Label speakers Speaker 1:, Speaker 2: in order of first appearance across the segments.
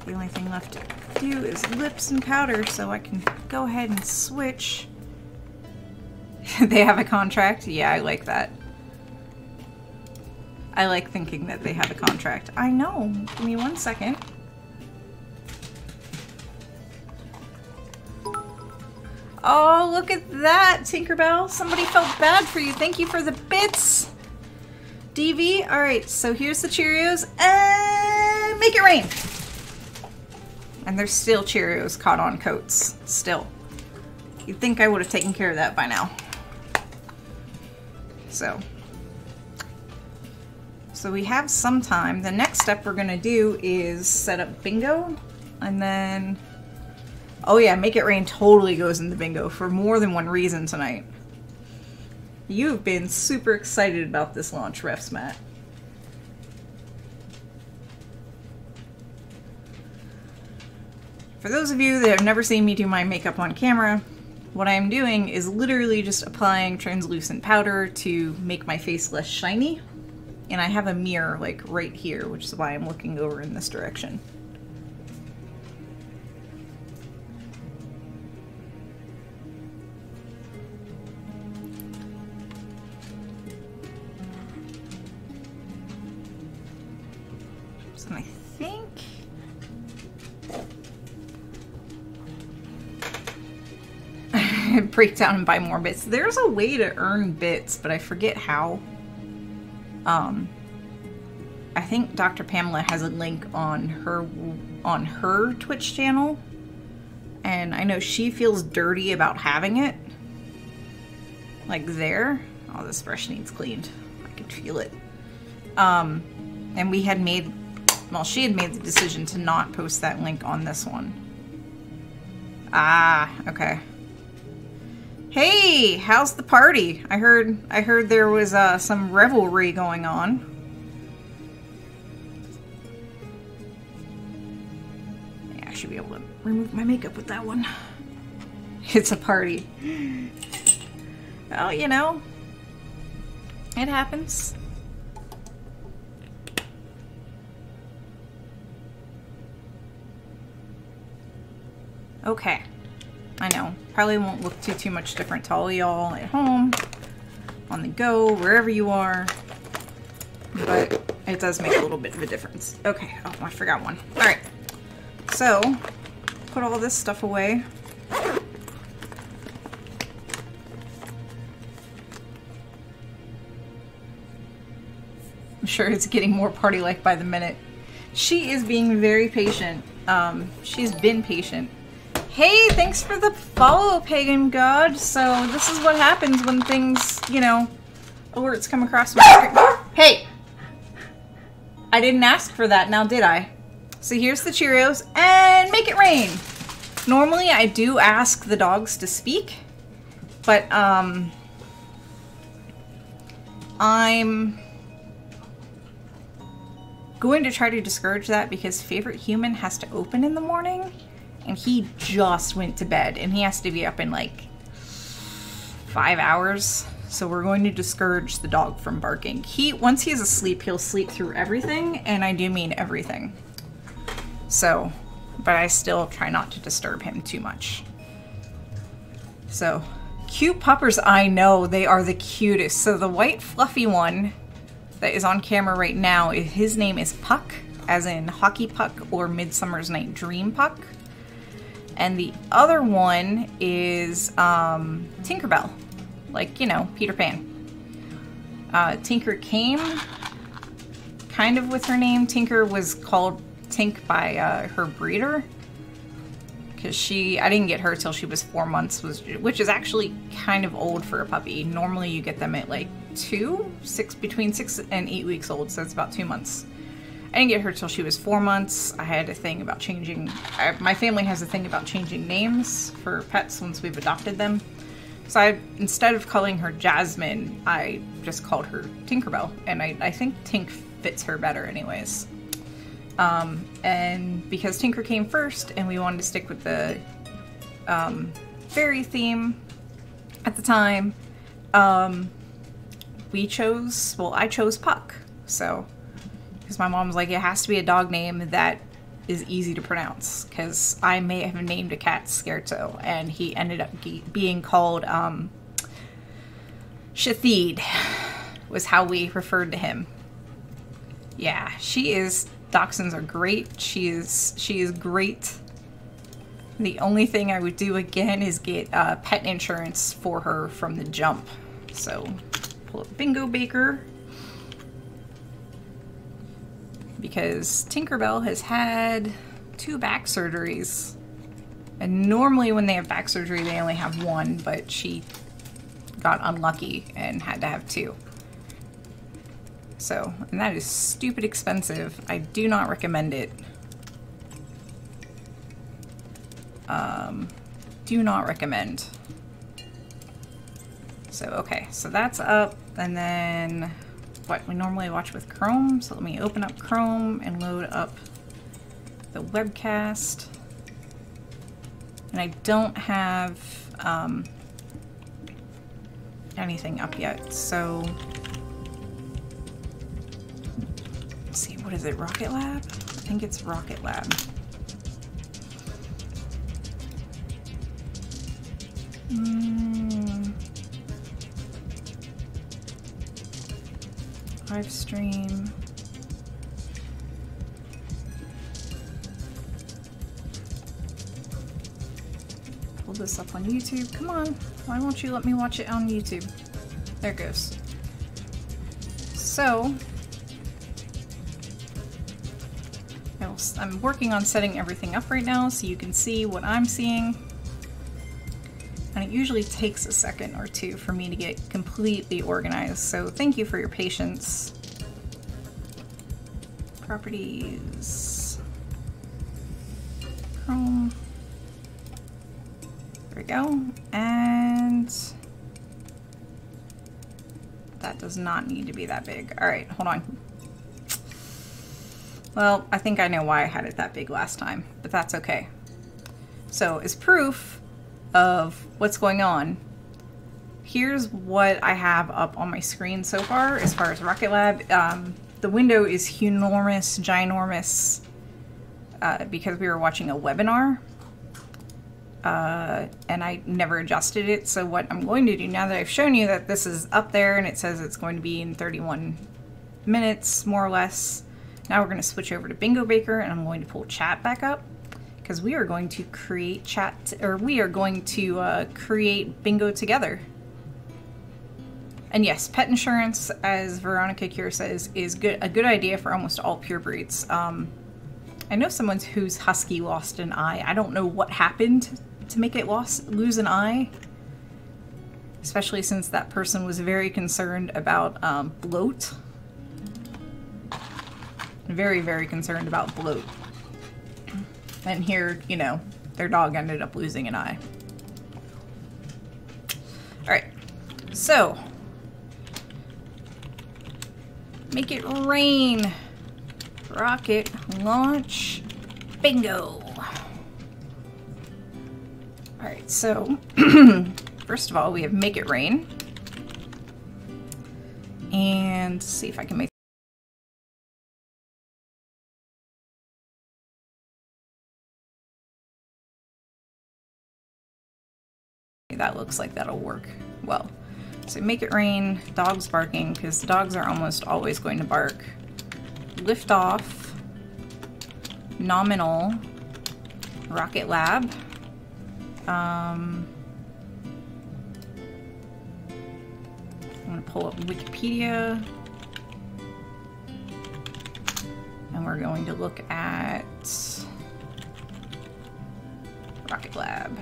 Speaker 1: the only thing left to do is lips and powder, so I can go ahead and switch. they have a contract? Yeah, I like that. I like thinking that they have a contract. I know. Give me one second. Oh, look at that, Tinkerbell. Somebody felt bad for you. Thank you for the bits. DV. All right, so here's the Cheerios. And make it rain. And there's still Cheerios caught on coats. Still. You'd think I would have taken care of that by now. So. So we have some time. The next step we're gonna do is set up bingo. And then Oh yeah, Make It Rain totally goes in the bingo for more than one reason tonight. You've been super excited about this launch, Refsmat. For those of you that have never seen me do my makeup on camera, what I'm doing is literally just applying translucent powder to make my face less shiny. And I have a mirror like right here, which is why I'm looking over in this direction. Break down and buy more bits. There's a way to earn bits, but I forget how. Um, I think Dr. Pamela has a link on her on her Twitch channel, and I know she feels dirty about having it. Like there. Oh, this brush needs cleaned. I can feel it. Um, and we had made, well, she had made the decision to not post that link on this one. Ah, okay. Hey, how's the party? I heard I heard there was uh, some revelry going on. Yeah, I should be able to remove my makeup with that one. It's a party. Well, you know, it happens. Okay. I know. Probably won't look too, too much different to all y'all at home, on the go, wherever you are. But it does make a little bit of a difference. Okay. Oh, I forgot one. All right. So, put all this stuff away. I'm sure it's getting more party-like by the minute. She is being very patient. Um, she's been patient Hey, thanks for the follow, Pagan God. So this is what happens when things, you know, alerts come across my screen. Hey! I didn't ask for that, now did I? So here's the Cheerios, and make it rain! Normally I do ask the dogs to speak, but, um... I'm going to try to discourage that because Favorite Human has to open in the morning and he just went to bed and he has to be up in like five hours. So we're going to discourage the dog from barking. He once he's asleep he'll sleep through everything and i do mean everything. So but i still try not to disturb him too much. So cute puppers i know they are the cutest. So the white fluffy one that is on camera right now his name is puck as in hockey puck or midsummer's night dream puck and the other one is um, Tinkerbell, like, you know, Peter Pan. Uh, Tinker came kind of with her name. Tinker was called Tink by uh, her breeder. Because she, I didn't get her till she was four months, was which is actually kind of old for a puppy. Normally you get them at like two, six, between six and eight weeks old, so it's about two months. I didn't get her till she was four months. I had a thing about changing, I, my family has a thing about changing names for pets once we've adopted them. So I, instead of calling her Jasmine, I just called her Tinkerbell. And I, I think Tink fits her better anyways. Um, and because Tinker came first and we wanted to stick with the um, fairy theme at the time, um, we chose, well, I chose Puck. So because my mom's like, it has to be a dog name that is easy to pronounce because I may have named a cat Scherzo and he ended up being called um, Shathid was how we referred to him. Yeah, she is. Dachshunds are great. She is. She is great. The only thing I would do again is get uh, pet insurance for her from the jump. So, pull up Bingo Baker because Tinkerbell has had two back surgeries. And normally when they have back surgery, they only have one, but she got unlucky and had to have two. So, and that is stupid expensive. I do not recommend it. Um, do not recommend. So, okay, so that's up, and then what we normally watch with Chrome. So let me open up Chrome and load up the webcast. And I don't have um, anything up yet, so let's see, what is it, Rocket Lab? I think it's Rocket Lab. Mm. Live stream. Pull this up on YouTube. Come on. Why won't you let me watch it on YouTube? There it goes. So, I'm working on setting everything up right now so you can see what I'm seeing. And it usually takes a second or two for me to get completely organized, so thank you for your patience. Properties. Chrome. There we go. And that does not need to be that big. All right, hold on. Well, I think I know why I had it that big last time, but that's okay. So as proof of what's going on, here's what I have up on my screen so far as far as Rocket Lab. Um, the window is enormous, ginormous, uh, because we were watching a webinar. Uh, and I never adjusted it. So what I'm going to do now that I've shown you that this is up there and it says it's going to be in 31 minutes, more or less, now we're going to switch over to Bingo Baker and I'm going to pull chat back up because we are going to create chat, or we are going to uh, create bingo together. And yes, pet insurance, as Veronica Cure says, is good a good idea for almost all pure breeds. Um, I know someone whose husky lost an eye. I don't know what happened to make it lost, lose an eye, especially since that person was very concerned about um, bloat very, very concerned about bloat. And here, you know, their dog ended up losing an eye. Alright, so. Make it rain. Rocket launch. Bingo. Alright, so first of all, we have make it rain. And see if I can make that looks like that'll work well. So make it rain, dogs barking, because dogs are almost always going to bark. Lift off, nominal, rocket lab. Um, I'm gonna pull up Wikipedia. And we're going to look at Rocket Lab.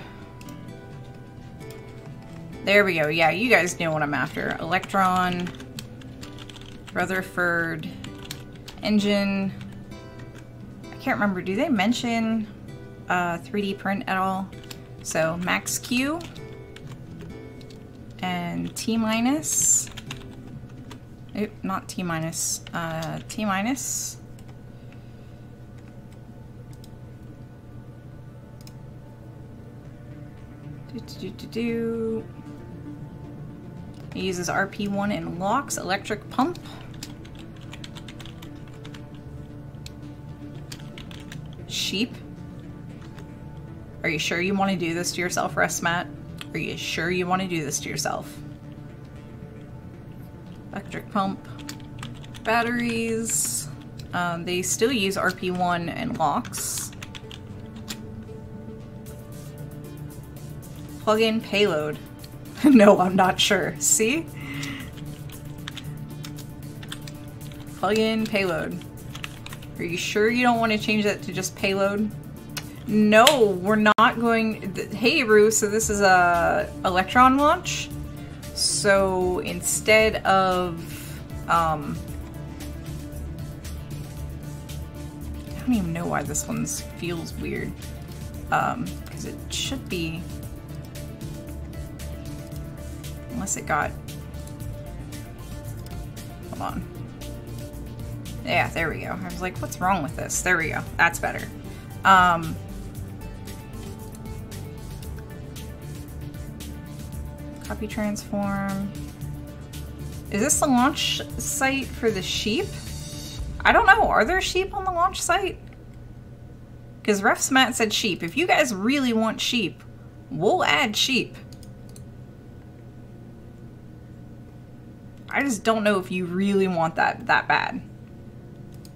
Speaker 1: There we go. Yeah, you guys know what I'm after. Electron, Rutherford, engine. I can't remember. Do they mention uh, 3D print at all? So max Q and T minus. Oop, not T minus. Uh, T minus. Do, do, do, do. It uses RP1 and LOX electric pump. Sheep? Are you sure you want to do this to yourself, Refsmat? Are you sure you want to do this to yourself? Electric pump. Batteries. Um, they still use RP1 and LOX. Plug-in payload. no, I'm not sure. See? Plug-in payload. Are you sure you don't want to change that to just payload? No, we're not going... Hey, Rue, so this is a Electron launch. So instead of... Um, I don't even know why this one feels weird. Um, because it should be... Unless it got... Hold on. Yeah, there we go. I was like, what's wrong with this? There we go. That's better. Um, copy transform. Is this the launch site for the sheep? I don't know. Are there sheep on the launch site? Because Refsmat said sheep. If you guys really want sheep, we'll add sheep. I just don't know if you really want that that bad.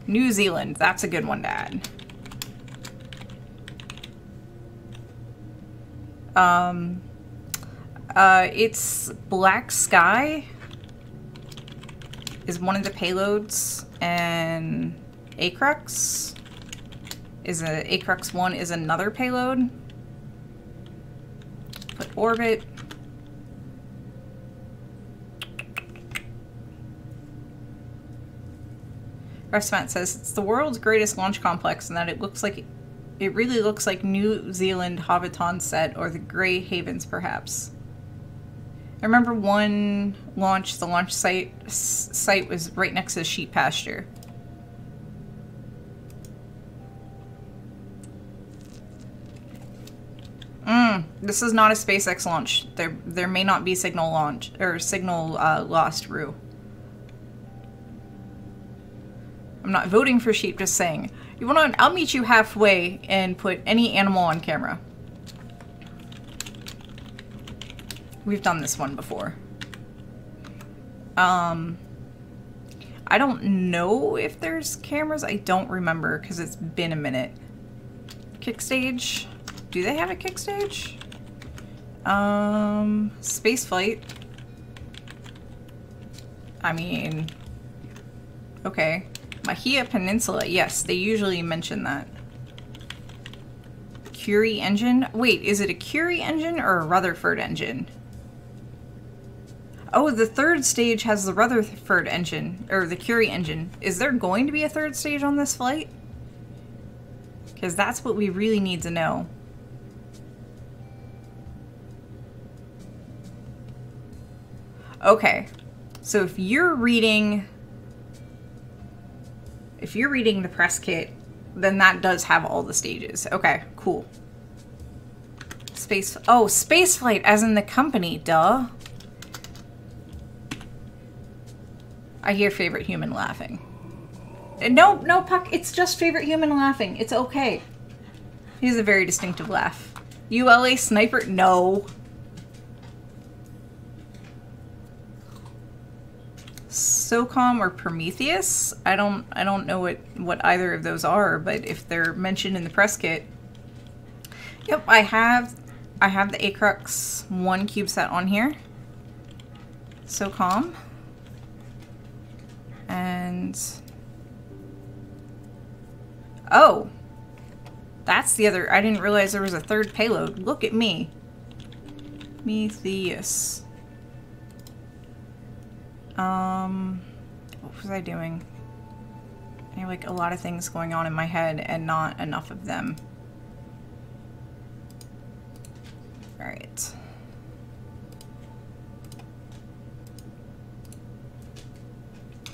Speaker 1: New Zealand, that's a good one to add. Um, uh, it's BlackSky is one of the payloads, and Acrux is a Acrux one is another payload. Put orbit. Restaurant says it's the world's greatest launch complex and that it looks like it really looks like New Zealand Hobbiton set or the Grey Havens perhaps. I remember one launch, the launch site site was right next to the sheep pasture. Mm, this is not a SpaceX launch. There, there may not be signal launch or signal uh, lost. Rue. I'm not voting for sheep. Just saying. You want to? I'll meet you halfway and put any animal on camera. We've done this one before. Um, I don't know if there's cameras. I don't remember because it's been a minute. Kick stage. Do they have a kick stage? Um, space flight. I mean, okay. Mahia Peninsula. Yes, they usually mention that. Curie engine? Wait, is it a Curie engine or a Rutherford engine? Oh, the third stage has the Rutherford engine, or the Curie engine. Is there going to be a third stage on this flight? Because that's what we really need to know. Okay, so if you're reading, if you're reading the press kit, then that does have all the stages. Okay, cool. Space, oh, spaceflight as in the company, duh. I hear favorite human laughing. Uh, no, no, Puck, it's just favorite human laughing. It's okay. He has a very distinctive laugh. ULA sniper? No. SOCOM or Prometheus? I don't I don't know what, what either of those are, but if they're mentioned in the press kit. Yep, I have I have the Acrux 1 CubeSat on here. SOCOM. And... Oh! That's the other... I didn't realize there was a third payload. Look at me. Metheus. Um... What was I doing? I have like a lot of things going on in my head and not enough of them. Alright.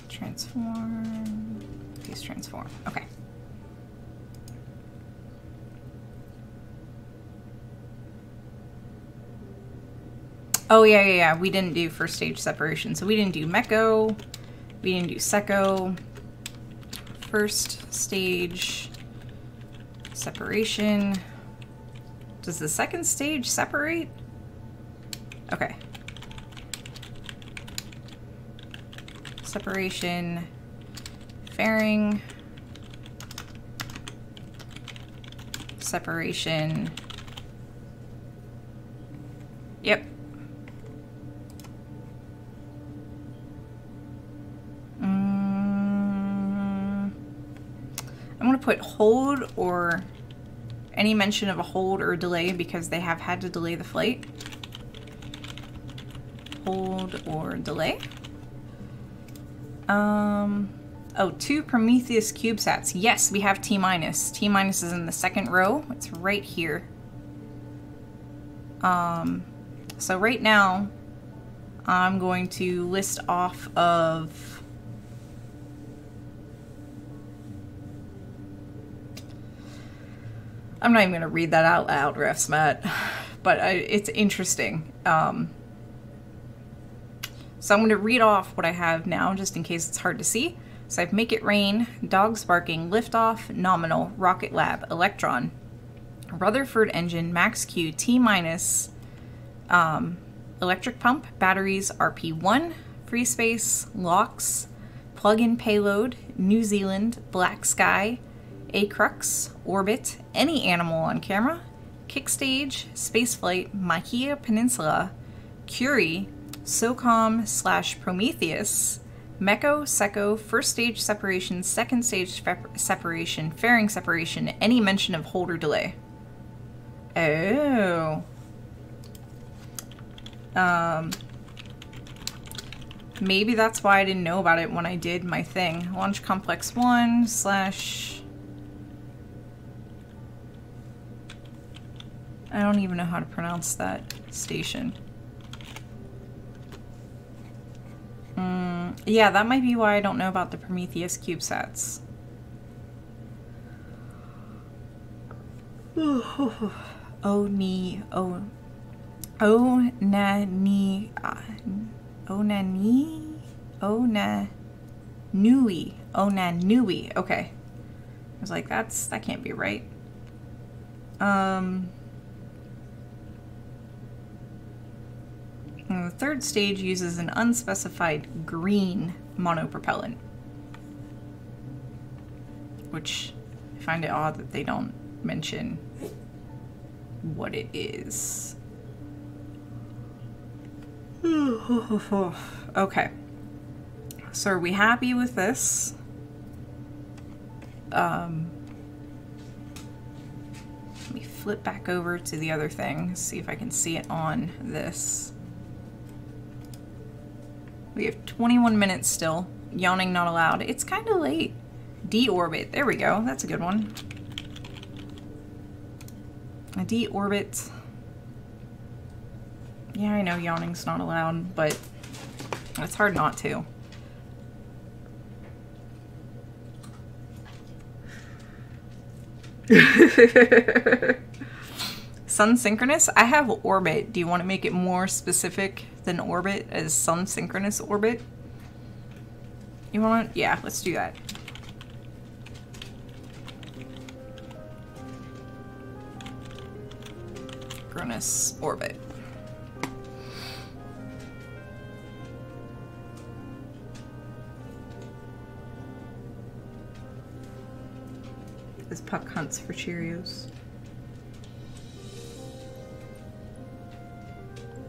Speaker 1: transform, Please transform. Okay. Oh, yeah, yeah, yeah. We didn't do first stage separation. So we didn't do MECO. We didn't do SECO. First stage Separation. Does the second stage separate? Okay. Separation. Fairing. Separation. Yep. Mm, I'm going to put hold or any mention of a hold or delay because they have had to delay the flight. Hold or delay. Um, oh, two Prometheus CubeSats. Yes, we have T minus. T minus is in the second row. It's right here. Um, so right now, I'm going to list off of I'm not even going to read that out loud, refs, Matt, but I, it's interesting. Um, so I'm going to read off what I have now, just in case it's hard to see. So I have Make It Rain, Dogs Barking, Liftoff, Nominal, Rocket Lab, Electron, Rutherford Engine, Max Q, T minus, um, electric pump, batteries RP1, free space, LOX, plug-in payload, New Zealand, black sky, Acrux, orbit, any animal on camera, kickstage, spaceflight, Mahia Peninsula, Curie, SOCOM slash Prometheus, MECO, SECO, first stage separation, second stage separation, fairing separation, any mention of holder delay. Oh. Um, maybe that's why I didn't know about it when I did my thing. Launch Complex 1 slash... I don't even know how to pronounce that station. Mm, yeah, that might be why I don't know about the Prometheus CubeSats. oh, ni, oh, Oh na ni oh na ni oh na nui oh na nui. Okay, I was like, that's that can't be right. Um. The third stage uses an unspecified green monopropellant, which I find it odd that they don't mention what it is. okay. So are we happy with this? Um, let me flip back over to the other thing, see if I can see it on this. We have 21 minutes still. Yawning not allowed. It's kind of late. D-orbit. There we go. That's a good one. A D-orbit. Yeah, I know yawning's not allowed, but it's hard not to. sun synchronous? I have orbit. Do you want to make it more specific than orbit as sun synchronous orbit? You want? Yeah, let's do that. Synchronous orbit. This puck hunts for Cheerios.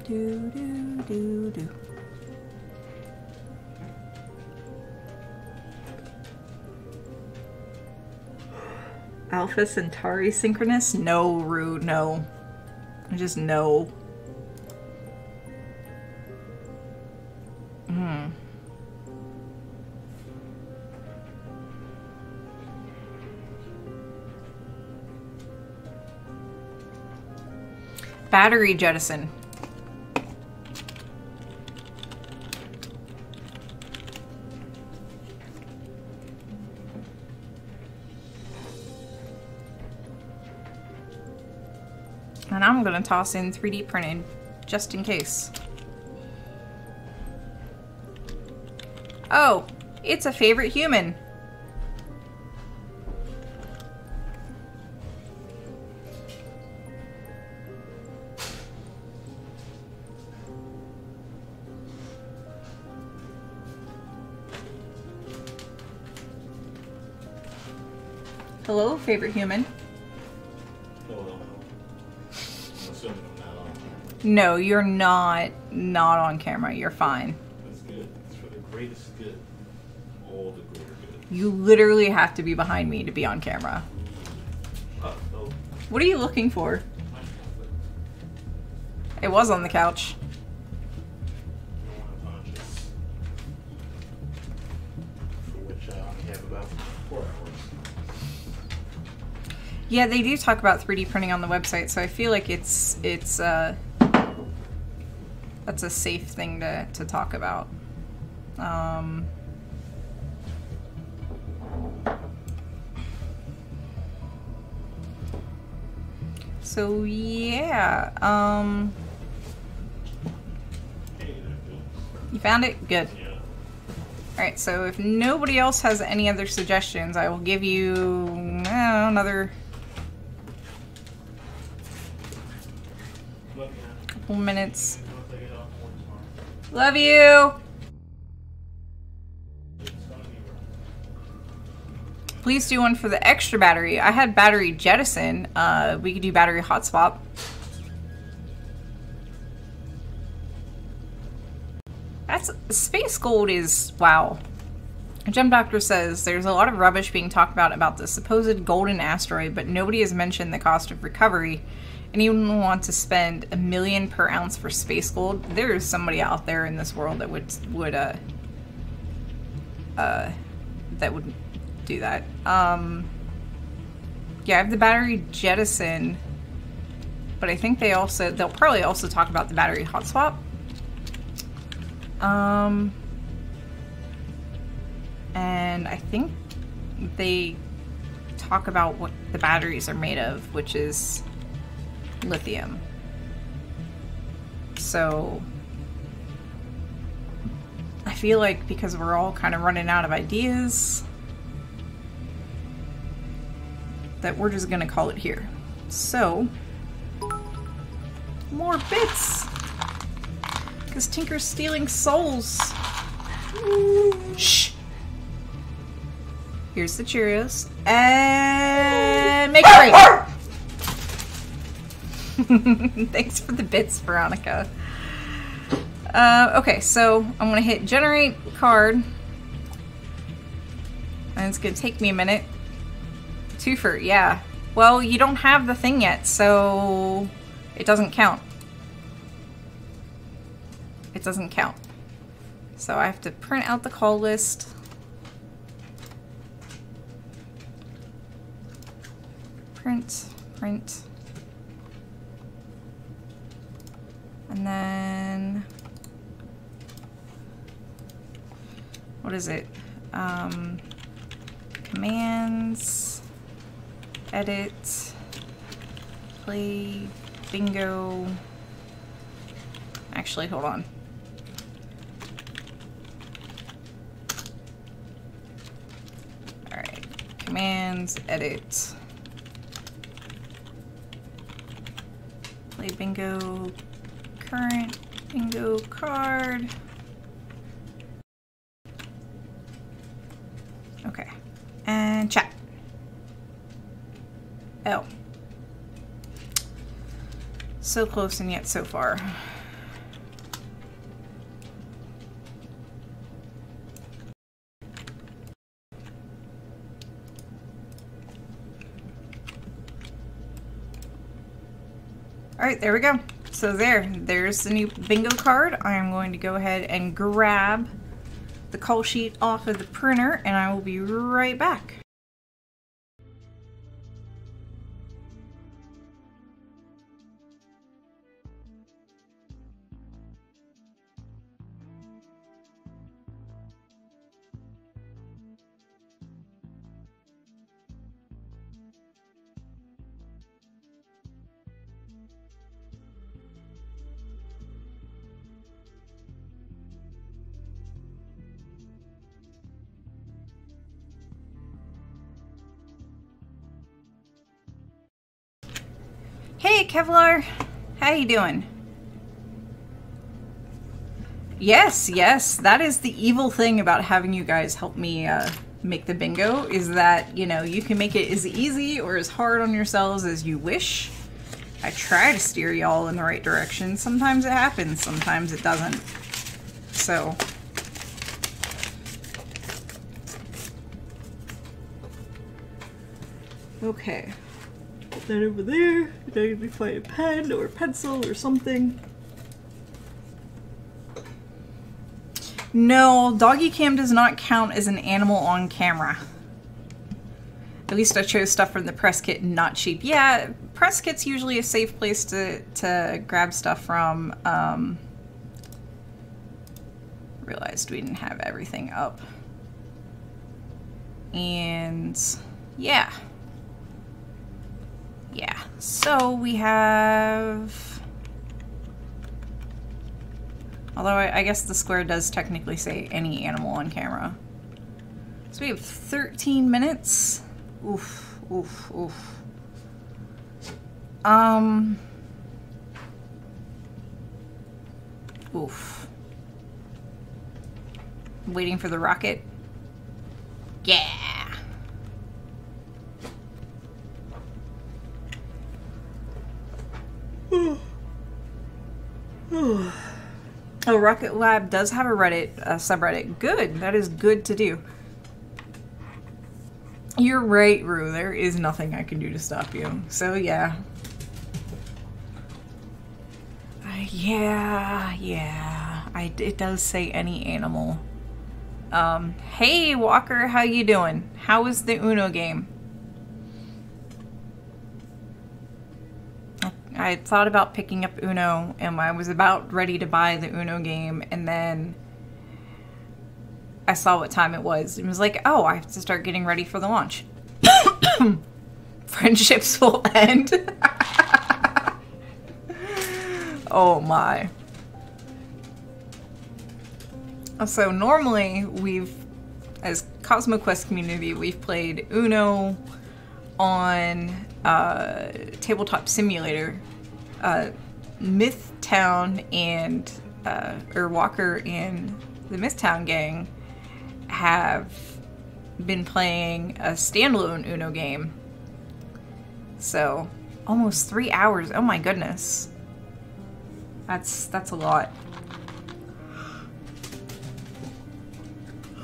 Speaker 1: Do do do do. Alpha Centauri synchronous? No, rude, no. Just no. Hmm. Battery jettison. I'm gonna toss in 3D printing, just in case. Oh, it's a favorite human. Hello, favorite human. No, you're not not on camera. You're fine.
Speaker 2: That's good. It's for the greatest good. All the greater good.
Speaker 1: You literally have to be behind me to be on camera.
Speaker 2: Oh, oh.
Speaker 1: What are you looking for? It was on the couch.
Speaker 2: No one unconscious. For which I only have about four hours.
Speaker 1: Yeah, they do talk about 3D printing on the website, so I feel like it's it's uh that's a safe thing to to talk about. Um So yeah, um you found it? Good. Alright, so if nobody else has any other suggestions, I will give you another couple minutes. Love you! Please do one for the extra battery. I had battery jettison. Uh, we could do battery hot swap. That's space gold is wow. Gem Doctor says there's a lot of rubbish being talked about about the supposed golden asteroid, but nobody has mentioned the cost of recovery. Anyone want to spend a million per ounce for space gold? There is somebody out there in this world that would would uh uh that would do that. Um, yeah, I have the battery jettison, but I think they also they'll probably also talk about the battery hot swap. Um, and I think they talk about what the batteries are made of, which is lithium. So I feel like because we're all kind of running out of ideas, that we're just gonna call it here. So, more bits! Because Tinker's stealing souls. Shh! Here's the Cheerios. And make it right! Thanks for the bits, Veronica. Uh, okay, so I'm gonna hit generate card. And it's gonna take me a minute. Twofer, yeah. Well, you don't have the thing yet, so it doesn't count. It doesn't count. So I have to print out the call list. Print, print. And then what is it? Um, commands, edit, play, bingo. Actually, hold on. Alright, commands, edit, play bingo, current bingo card. Okay. And chat. Oh. So close and yet so far. Alright, there we go. So there, there's the new bingo card. I'm going to go ahead and grab the call sheet off of the printer and I will be right back. Hey Kevlar, how you doing? Yes, yes, that is the evil thing about having you guys help me uh, make the bingo is that, you know, you can make it as easy or as hard on yourselves as you wish. I try to steer y'all in the right direction. Sometimes it happens, sometimes it doesn't. So, okay. That over there. Need to find a pen or a pencil or something. No, doggy cam does not count as an animal on camera. At least I chose stuff from the press kit not cheap. Yeah, press kit's usually a safe place to, to grab stuff from. Um, realized we didn't have everything up. And yeah. Yeah, so we have Although I, I guess the square does technically say any animal on camera. So we have 13 minutes. Oof, oof, oof. Um. Oof. Waiting for the rocket. Yeah. Oh, Rocket Lab does have a Reddit subreddit. Good. That is good to do. You're right, Rue. There is nothing I can do to stop you. So, yeah. Uh, yeah, yeah. I, it does say any animal. Um, hey, Walker, how you doing? How was the Uno game? I thought about picking up Uno and I was about ready to buy the Uno game and then I saw what time it was and was like, oh, I have to start getting ready for the launch. Friendships will end. oh my. So normally we've, as CosmoQuest community, we've played Uno on uh, Tabletop Simulator, uh, Myth Town and uh, or Walker and the Myth Town gang have been playing a standalone Uno game. So almost three hours. Oh my goodness. That's that's a lot.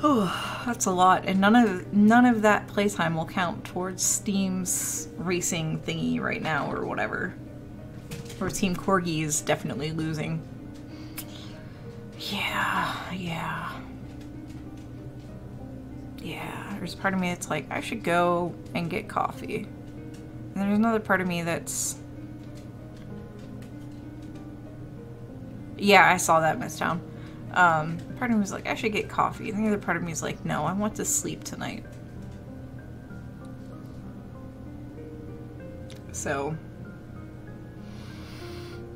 Speaker 1: Oh, that's a lot, and none of none of that playtime will count towards Steam's racing thingy right now, or whatever. Or Team Corgi is definitely losing. Yeah, yeah. Yeah, there's part of me that's like, I should go and get coffee. And there's another part of me that's... Yeah, I saw that, Mythtown. Um, part of me was like, I should get coffee. And the other part of me is like, no, I want to sleep tonight. So,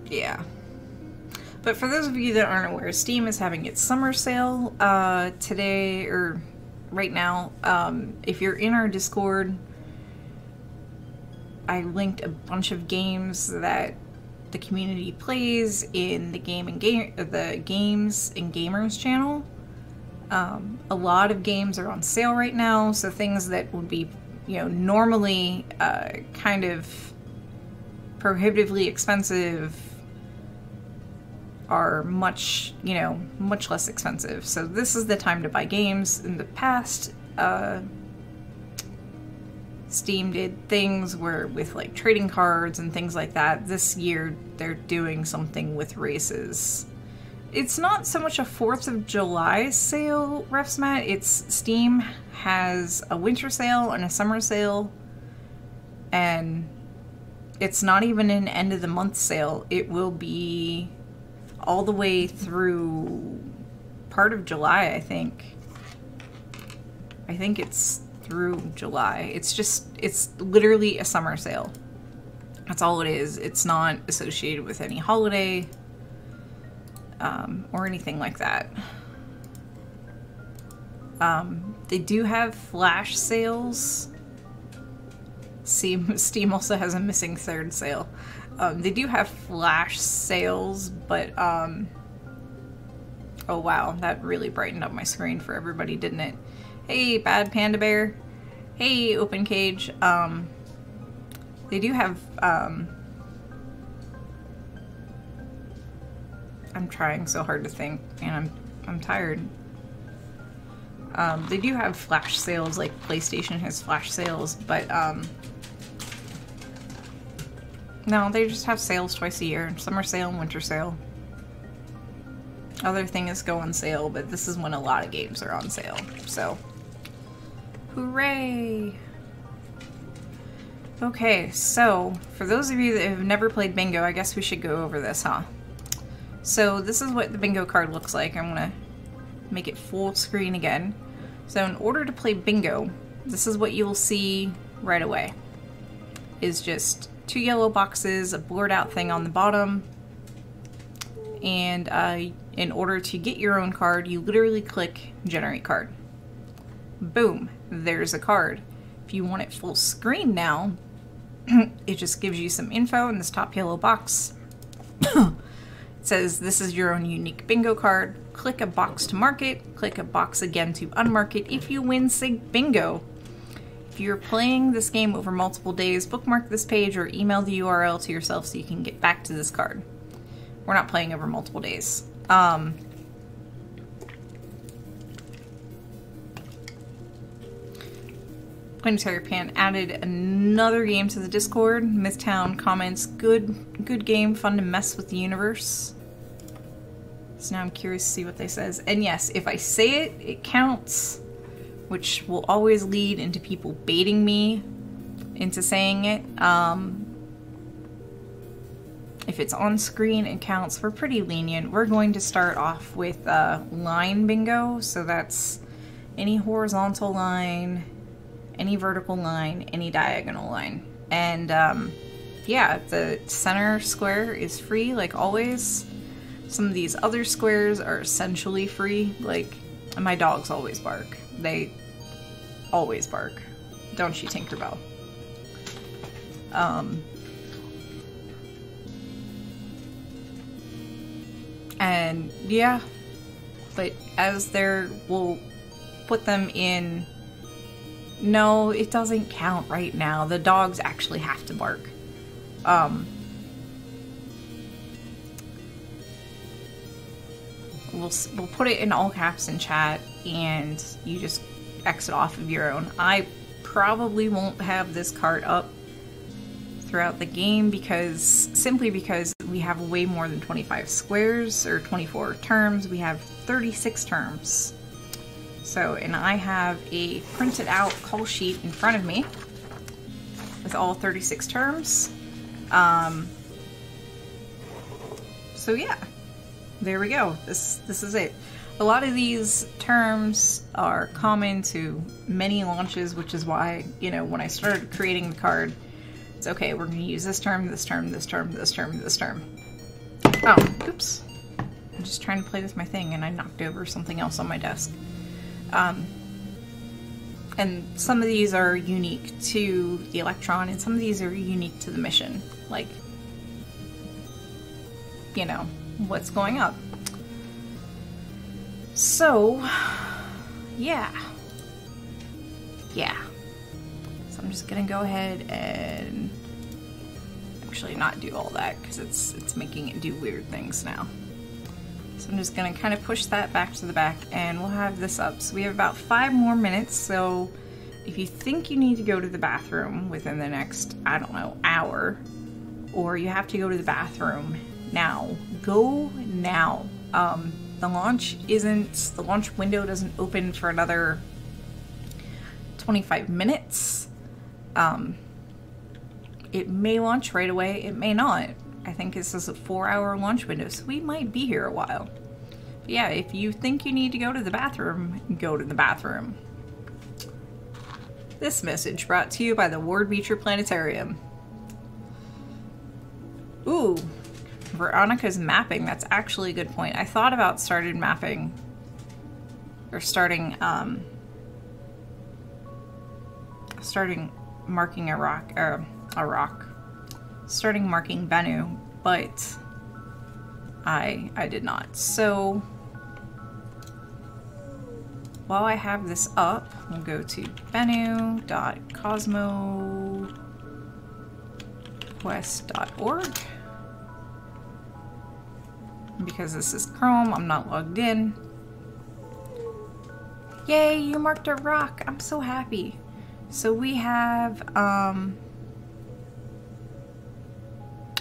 Speaker 1: yeah. But for those of you that aren't aware, Steam is having its summer sale uh, today, or right now. Um, if you're in our Discord, I linked a bunch of games that the community plays in the game and game the games and gamers channel. Um, a lot of games are on sale right now, so things that would be, you know, normally uh, kind of prohibitively expensive are much, you know, much less expensive. So this is the time to buy games. In the past, uh, Steam did things where with like trading cards and things like that. This year they're doing something with races. It's not so much a 4th of July sale, Refsmat. It's Steam has a winter sale and a summer sale. And it's not even an end of the month sale. It will be all the way through part of July, I think. I think it's through July. It's just, it's literally a summer sale. That's all it is. It's not associated with any holiday um, or anything like that. Um, they do have flash sales. Steam, Steam also has a missing third sale. Um, they do have flash sales, but um, oh wow, that really brightened up my screen for everybody, didn't it? Hey, Bad Panda Bear. Hey, Open Cage. Um, they do have, um, I'm trying so hard to think, and I'm, I'm tired. Um, they do have flash sales, like PlayStation has flash sales, but, um, no, they just have sales twice a year. Summer sale and winter sale. Other thing is go on sale, but this is when a lot of games are on sale, so. Hooray! Okay, so for those of you that have never played bingo, I guess we should go over this, huh? So this is what the bingo card looks like. I'm gonna make it full screen again. So in order to play bingo, this is what you'll see right away. Is just two yellow boxes, a blurred out thing on the bottom, and uh, in order to get your own card, you literally click generate card. Boom, there's a card. If you want it full screen now, it just gives you some info in this top yellow box. it says this is your own unique bingo card. Click a box to mark it, click a box again to unmark it if you win Sig Bingo. If you're playing this game over multiple days, bookmark this page or email the URL to yourself so you can get back to this card. We're not playing over multiple days. Um, Planetary Pan added another game to the Discord. Mythtown comments, good good game, fun to mess with the universe. So now I'm curious to see what they says. And yes, if I say it, it counts which will always lead into people baiting me into saying it. Um, if it's on screen, it counts. We're pretty lenient. We're going to start off with uh, line bingo, so that's any horizontal line, any vertical line, any diagonal line. And um, yeah, the center square is free, like always. Some of these other squares are essentially free, like my dogs always bark. They always bark. Don't you, Tinkerbell? Um, and yeah, but as there, we'll put them in. No, it doesn't count right now. The dogs actually have to bark. Um, we'll we'll put it in all caps in chat, and you just exit off of your own. I probably won't have this card up throughout the game because simply because we have way more than 25 squares or 24 terms. We have 36 terms. So, and I have a printed out call sheet in front of me with all 36 terms. Um, so yeah, there we go. This this is it. A lot of these terms are common to many launches, which is why, you know, when I started creating the card, it's okay, we're going to use this term, this term, this term, this term, this term. Oh, oops. I'm just trying to play with my thing and I knocked over something else on my desk. Um, and some of these are unique to the Electron and some of these are unique to the mission. Like, you know, what's going up. So, yeah. Yeah. So I'm just gonna go ahead and actually not do all that because it's it's making it do weird things now. So I'm just gonna kind of push that back to the back and we'll have this up. So we have about five more minutes. So if you think you need to go to the bathroom within the next, I don't know, hour, or you have to go to the bathroom now, go now. Um, the launch isn't, the launch window doesn't open for another 25 minutes. Um, it may launch right away, it may not. I think this is a four hour launch window, so we might be here a while. But yeah, if you think you need to go to the bathroom, go to the bathroom. This message brought to you by the Ward Beecher Planetarium. Ooh, Veronica's mapping. That's actually a good point. I thought about started mapping or starting um starting marking a rock uh, a rock starting marking Bennu but I I did not so while I have this up, we'll go to bennu.cosmoquest.org. Because this is Chrome, I'm not logged in. Yay, you marked a rock. I'm so happy. So we have, um,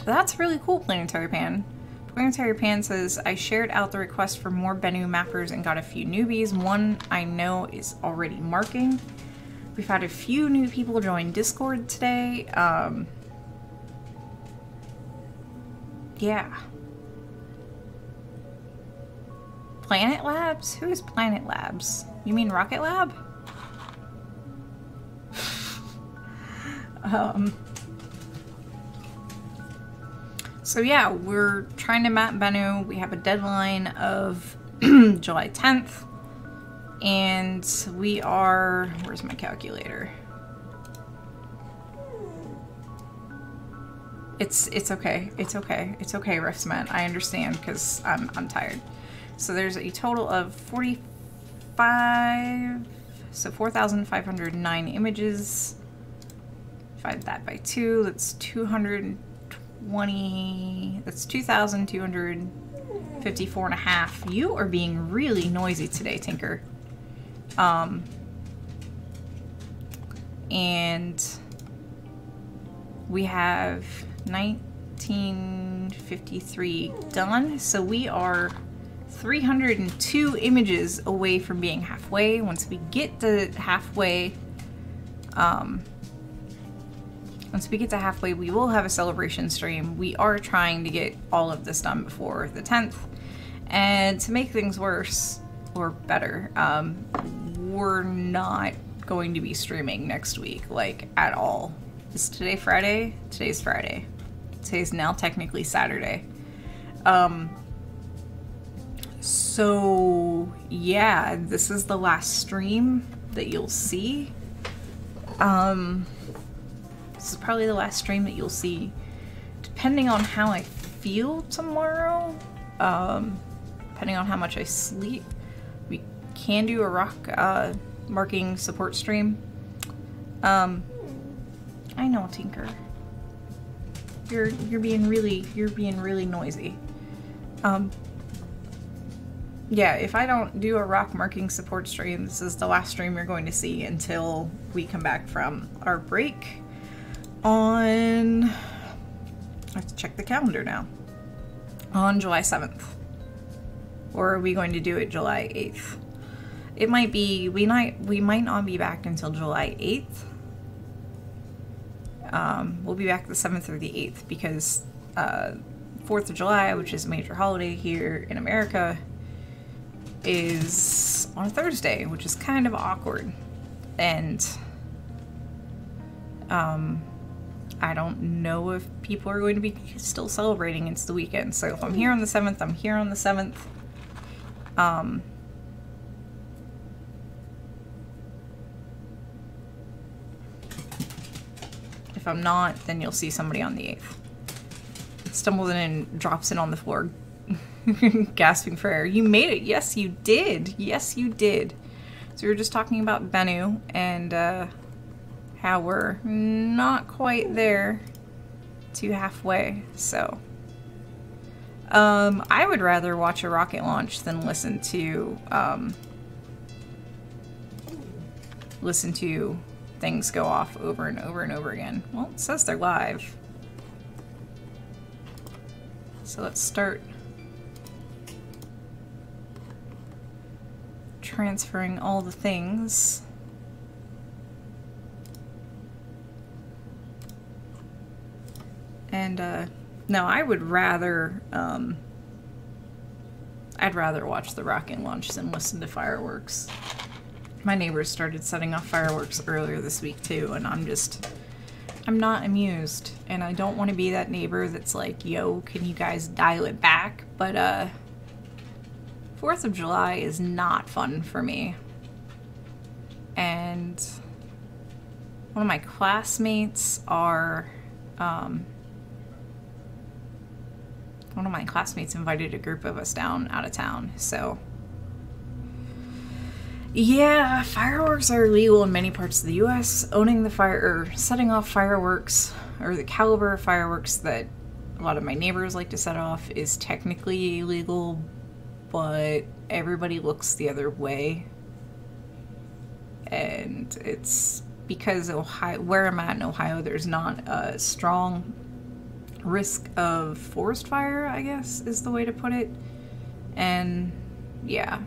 Speaker 1: that's really cool, Planetary Pan. Planetary Pan says, I shared out the request for more Bennu mappers and got a few newbies. One I know is already marking. We've had a few new people join Discord today. Um, yeah. Planet Labs? Who is Planet Labs? You mean Rocket Lab? um, so yeah, we're trying to map Bennu. We have a deadline of July 10th. And we are, where's my calculator? It's it's okay. It's okay. It's okay, Riftman. I understand because I'm I'm tired. So there's a total of 45 so 4,509 images. Divide that by two, that's 200 20, that's 2,254 and a half. You are being really noisy today, Tinker. Um, and we have 1953 done. So we are 302 images away from being halfway. Once we get to halfway, um, once we get to halfway, we will have a celebration stream. We are trying to get all of this done before the 10th. And to make things worse, or better, um, we're not going to be streaming next week, like, at all. Is today Friday? Today's Friday. Today's now technically Saturday. Um, so, yeah, this is the last stream that you'll see. Um, this is probably the last stream that you'll see. Depending on how I feel tomorrow, um, depending on how much I sleep, we can do a rock uh, marking support stream. Um, I know, Tinker. You're you're being really you're being really noisy. Um, yeah, if I don't do a rock marking support stream, this is the last stream you're going to see until we come back from our break on, I have to check the calendar now, on July 7th. Or are we going to do it July 8th? It might be, we might, we might not be back until July 8th. Um, we'll be back the 7th or the 8th because uh, 4th of July, which is a major holiday here in America, is on a Thursday, which is kind of awkward. And um, I don't know if people are going to be still celebrating. It's the weekend. So if I'm here on the 7th, I'm here on the 7th. Um, if I'm not, then you'll see somebody on the 8th. Stumbles in and drops it on the floor, gasping for air. You made it. Yes, you did. Yes, you did. So we were just talking about Bennu and, uh, how we're not quite there to halfway, so. Um, I would rather watch a rocket launch than listen to, um, listen to things go off over and over and over again. Well, it says they're live. So let's start transferring all the things. And uh, no, I would rather um, I'd rather watch the rocket launch than listen to fireworks. My neighbors started setting off fireworks earlier this week too, and I'm just I'm not amused, and I don't want to be that neighbor that's like, "Yo, can you guys dial it back?" But uh, Fourth of July is not fun for me, and one of my classmates are um, one of my classmates invited a group of us down out of town. So, Yeah, fireworks are illegal in many parts of the U.S. Owning the fire or setting off fireworks or the caliber of fireworks that a lot of my neighbors like to set off is technically illegal, but everybody looks the other way. And it's because Ohio, where I'm at in Ohio, there's not a strong risk of forest fire, I guess is the way to put it. And yeah.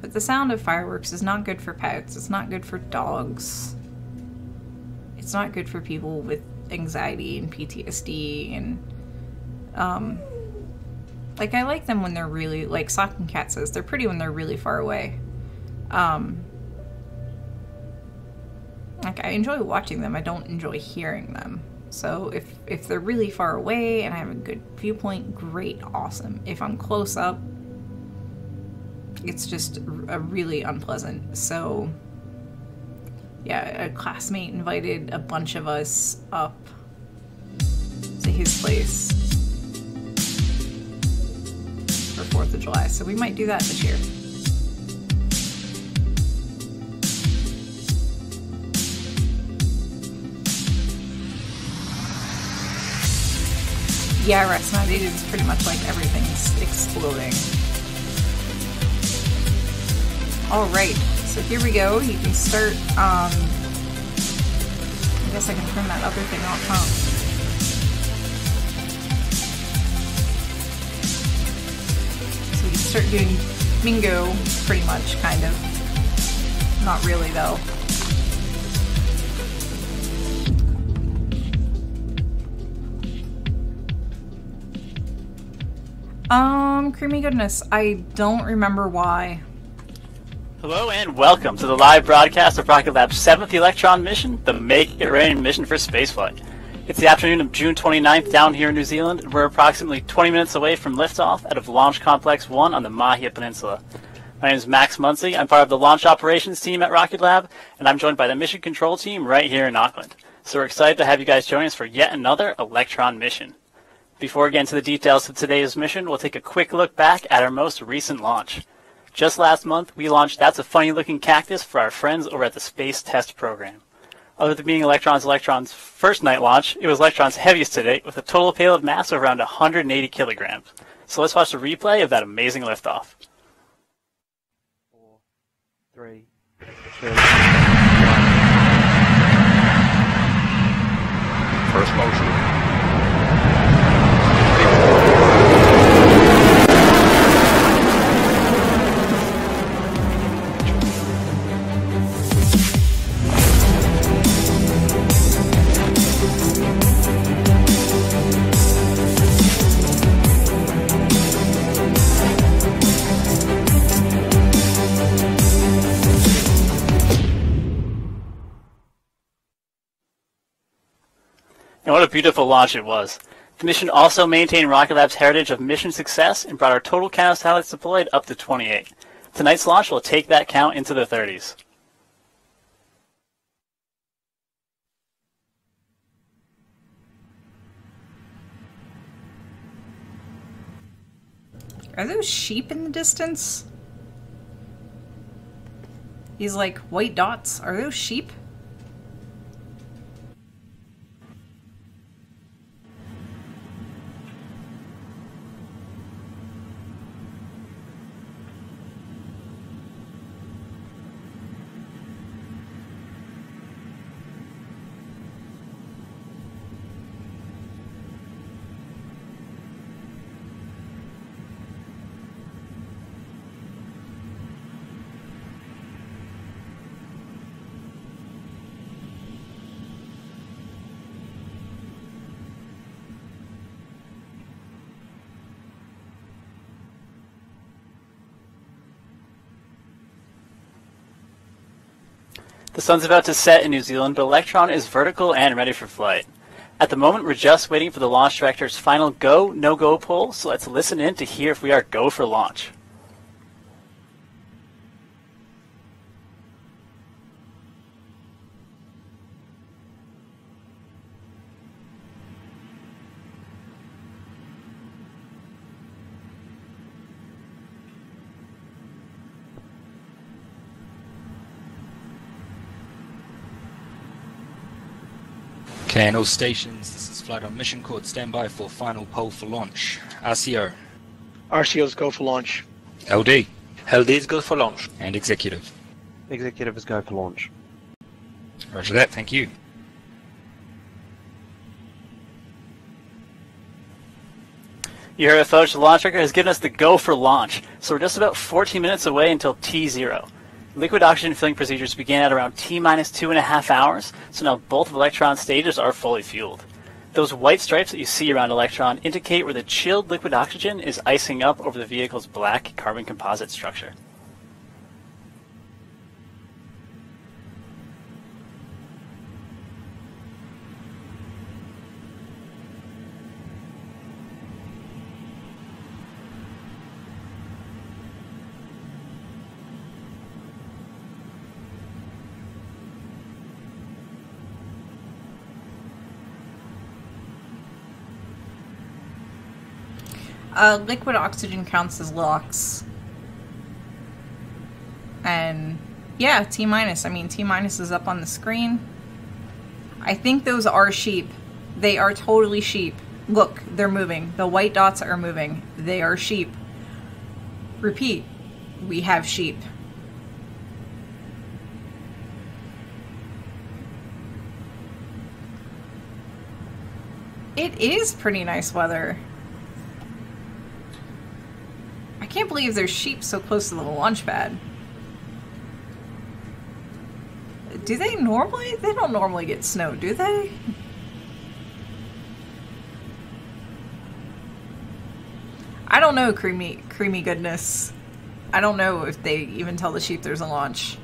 Speaker 1: But the sound of fireworks is not good for pets, it's not good for dogs. It's not good for people with anxiety and PTSD and um like I like them when they're really like Sock and Cat says they're pretty when they're really far away. Um like I enjoy watching them, I don't enjoy hearing them. So if if they're really far away and I have a good viewpoint, great, awesome. If I'm close up, it's just a really unpleasant. So yeah, a classmate invited a bunch of us up to his place for 4th of July. So we might do that this year. Yeah, Rexnut, it is pretty much like everything's exploding. Alright, so here we go. You can start, um, I guess I can turn that other thing off, huh? So you can start doing Mingo, pretty much, kind of. Not really, though. Um, creamy goodness. I don't remember why.
Speaker 3: Hello and welcome to the live broadcast of Rocket Lab's seventh Electron mission, the Make It Rain mission for spaceflight. It's the afternoon of June 29th down here in New Zealand, and we're approximately 20 minutes away from liftoff out of Launch Complex 1 on the Mahia Peninsula. My name is Max Muncy. I'm part of the launch operations team at Rocket Lab, and I'm joined by the mission control team right here in Auckland. So we're excited to have you guys join us for yet another Electron mission. Before we get into the details of today's mission, we'll take a quick look back at our most recent launch. Just last month, we launched That's a Funny Looking Cactus for our friends over at the Space Test Program. Other than being Electron's Electron's first night launch, it was Electron's heaviest to date with a total payload mass of around 180 kilograms. So let's watch the replay of that amazing liftoff.
Speaker 4: Four, three, two,
Speaker 5: First motion.
Speaker 3: And what a beautiful launch it was. The mission also maintained Rocket Lab's heritage of mission success and brought our total count of satellites deployed up to 28. Tonight's launch will take that count into the 30s.
Speaker 1: Are those sheep in the distance? These like white dots. Are those sheep?
Speaker 3: The sun's about to set in New Zealand, but Electron is vertical and ready for flight. At the moment, we're just waiting for the launch director's final go, no go poll, so let's listen in to hear if we are go for launch.
Speaker 5: Fan all stations, this is flight on mission code. Stand by for final poll for launch. RCO
Speaker 6: RCOs go for launch.
Speaker 5: LD
Speaker 7: LDs go for launch.
Speaker 5: and executive.
Speaker 4: Executive is go for launch.
Speaker 5: Roger that, thank you.
Speaker 3: You heard it, folks. The launch tracker has given us the go for launch, so we're just about 14 minutes away until T0. Liquid oxygen filling procedures began at around T minus two and a half hours, so now both Electron stages are fully fueled. Those white stripes that you see around Electron indicate where the chilled liquid oxygen is icing up over the vehicle's black carbon composite structure.
Speaker 1: Uh, liquid oxygen counts as LOX. And yeah, T minus. I mean, T minus is up on the screen. I think those are sheep. They are totally sheep. Look, they're moving. The white dots are moving. They are sheep. Repeat, we have sheep. It is pretty nice weather. I can't believe there's sheep so close to the launch pad. Do they normally? They don't normally get snow, do they? I don't know, creamy, creamy goodness. I don't know if they even tell the sheep there's a launch.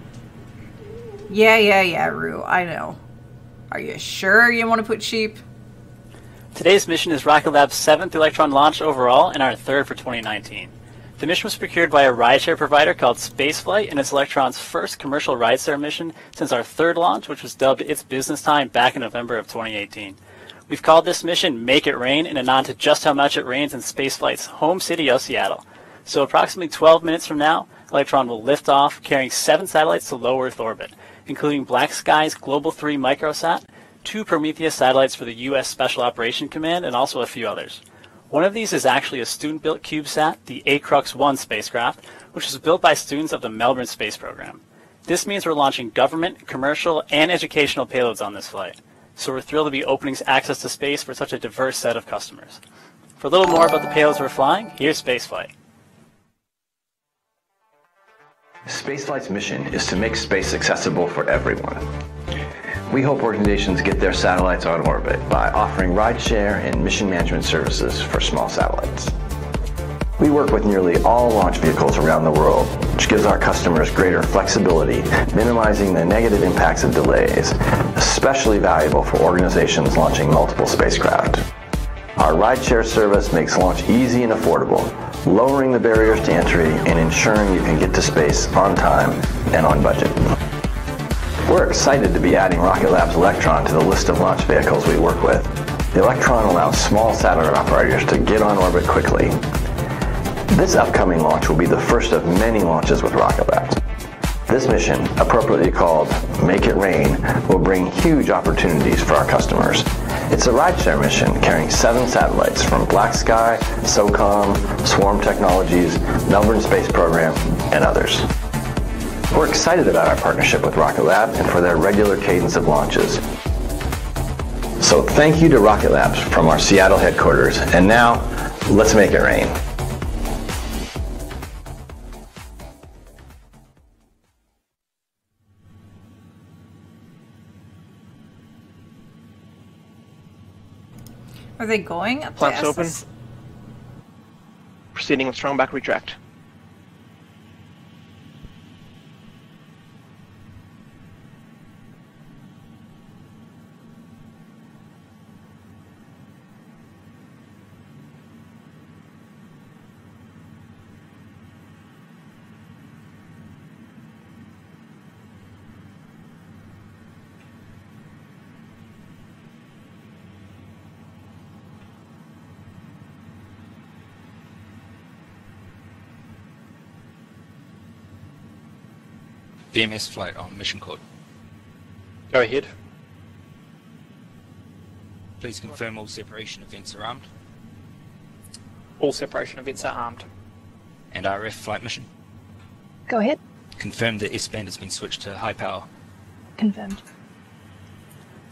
Speaker 1: Yeah, yeah, yeah, Rue. I know. Are you sure you want to put sheep?
Speaker 3: Today's mission is Rocket Lab's seventh Electron launch overall and our third for 2019. The mission was procured by a rideshare provider called Spaceflight, and it's Electron's first commercial rideshare mission since our third launch, which was dubbed It's Business Time back in November of 2018. We've called this mission Make It Rain in a nod to just how much it rains in Spaceflight's home city of Seattle. So approximately 12 minutes from now, Electron will lift off, carrying seven satellites to low Earth orbit, including BlackSky's Global 3 microsat, two Prometheus satellites for the U.S. Special Operation Command, and also a few others. One of these is actually a student-built CubeSat, the Acrux-1 spacecraft, which was built by students of the Melbourne Space Program. This means we're launching government, commercial, and educational payloads on this flight. So we're thrilled to be opening access to space for such a diverse set of customers. For a little more about the payloads we're flying, here's Spaceflight.
Speaker 8: Spaceflight's mission is to make space accessible for everyone. We hope organizations get their satellites on orbit by offering rideshare and mission management services for small satellites. We work with nearly all launch vehicles around the world, which gives our customers greater flexibility, minimizing the negative impacts of delays, especially valuable for organizations launching multiple spacecraft. Our rideshare service makes launch easy and affordable, lowering the barriers to entry and ensuring you can get to space on time and on budget. We're excited to be adding Rocket Lab's Electron to the list of launch vehicles we work with. The Electron allows small satellite operators to get on orbit quickly. This upcoming launch will be the first of many launches with Rocket Labs. This mission, appropriately called Make It Rain, will bring huge opportunities for our customers. It's a rideshare mission carrying seven satellites from BlackSky, SOCOM, Swarm Technologies, Melbourne Space Program, and others. We're excited about our partnership with Rocket Lab and for their regular cadence of launches. So thank you to Rocket Labs from our Seattle headquarters. And now, let's make it rain.
Speaker 1: Are they going up
Speaker 6: Flaps
Speaker 1: to
Speaker 6: open. Proceeding with strong back retract.
Speaker 5: VMS flight on mission code.
Speaker 6: Go ahead.
Speaker 5: Please confirm all separation events are armed.
Speaker 6: All separation events are armed.
Speaker 5: And RF flight mission.
Speaker 9: Go ahead.
Speaker 5: Confirm that S-band has been switched to high power.
Speaker 9: Confirmed.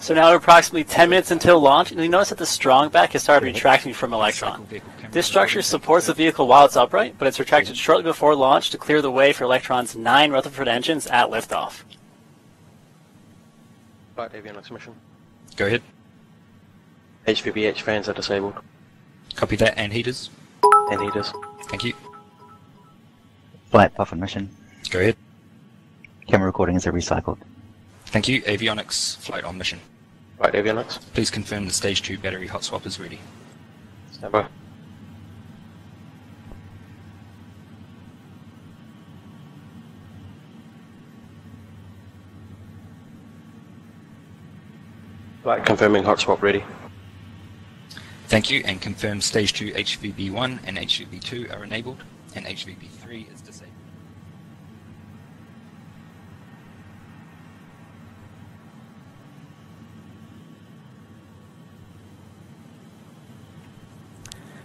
Speaker 3: So now we're approximately 10 minutes until launch, and you notice that the strong back has started retracting from Electron.
Speaker 5: Cycle vehicle camera
Speaker 3: This structure supports the vehicle while it's upright, but it's retracted shortly before launch to clear the way for Electron's nine Rutherford engines at liftoff.
Speaker 4: Flight avionics mission.
Speaker 5: Go ahead.
Speaker 4: HVBH fans are disabled.
Speaker 5: Copy that, and heaters.
Speaker 4: And heaters.
Speaker 5: Thank you.
Speaker 10: Flight buffer mission.
Speaker 5: Go ahead.
Speaker 10: Camera recordings are recycled.
Speaker 5: Thank you. Avionics flight on mission.
Speaker 4: Flight avionics.
Speaker 5: Please confirm the stage 2 battery hot swap is ready.
Speaker 4: Stand by. Flight confirming hot swap ready.
Speaker 5: Thank you, and confirm stage 2 HVB1 and HVB2 are enabled, and HVB3 is disabled.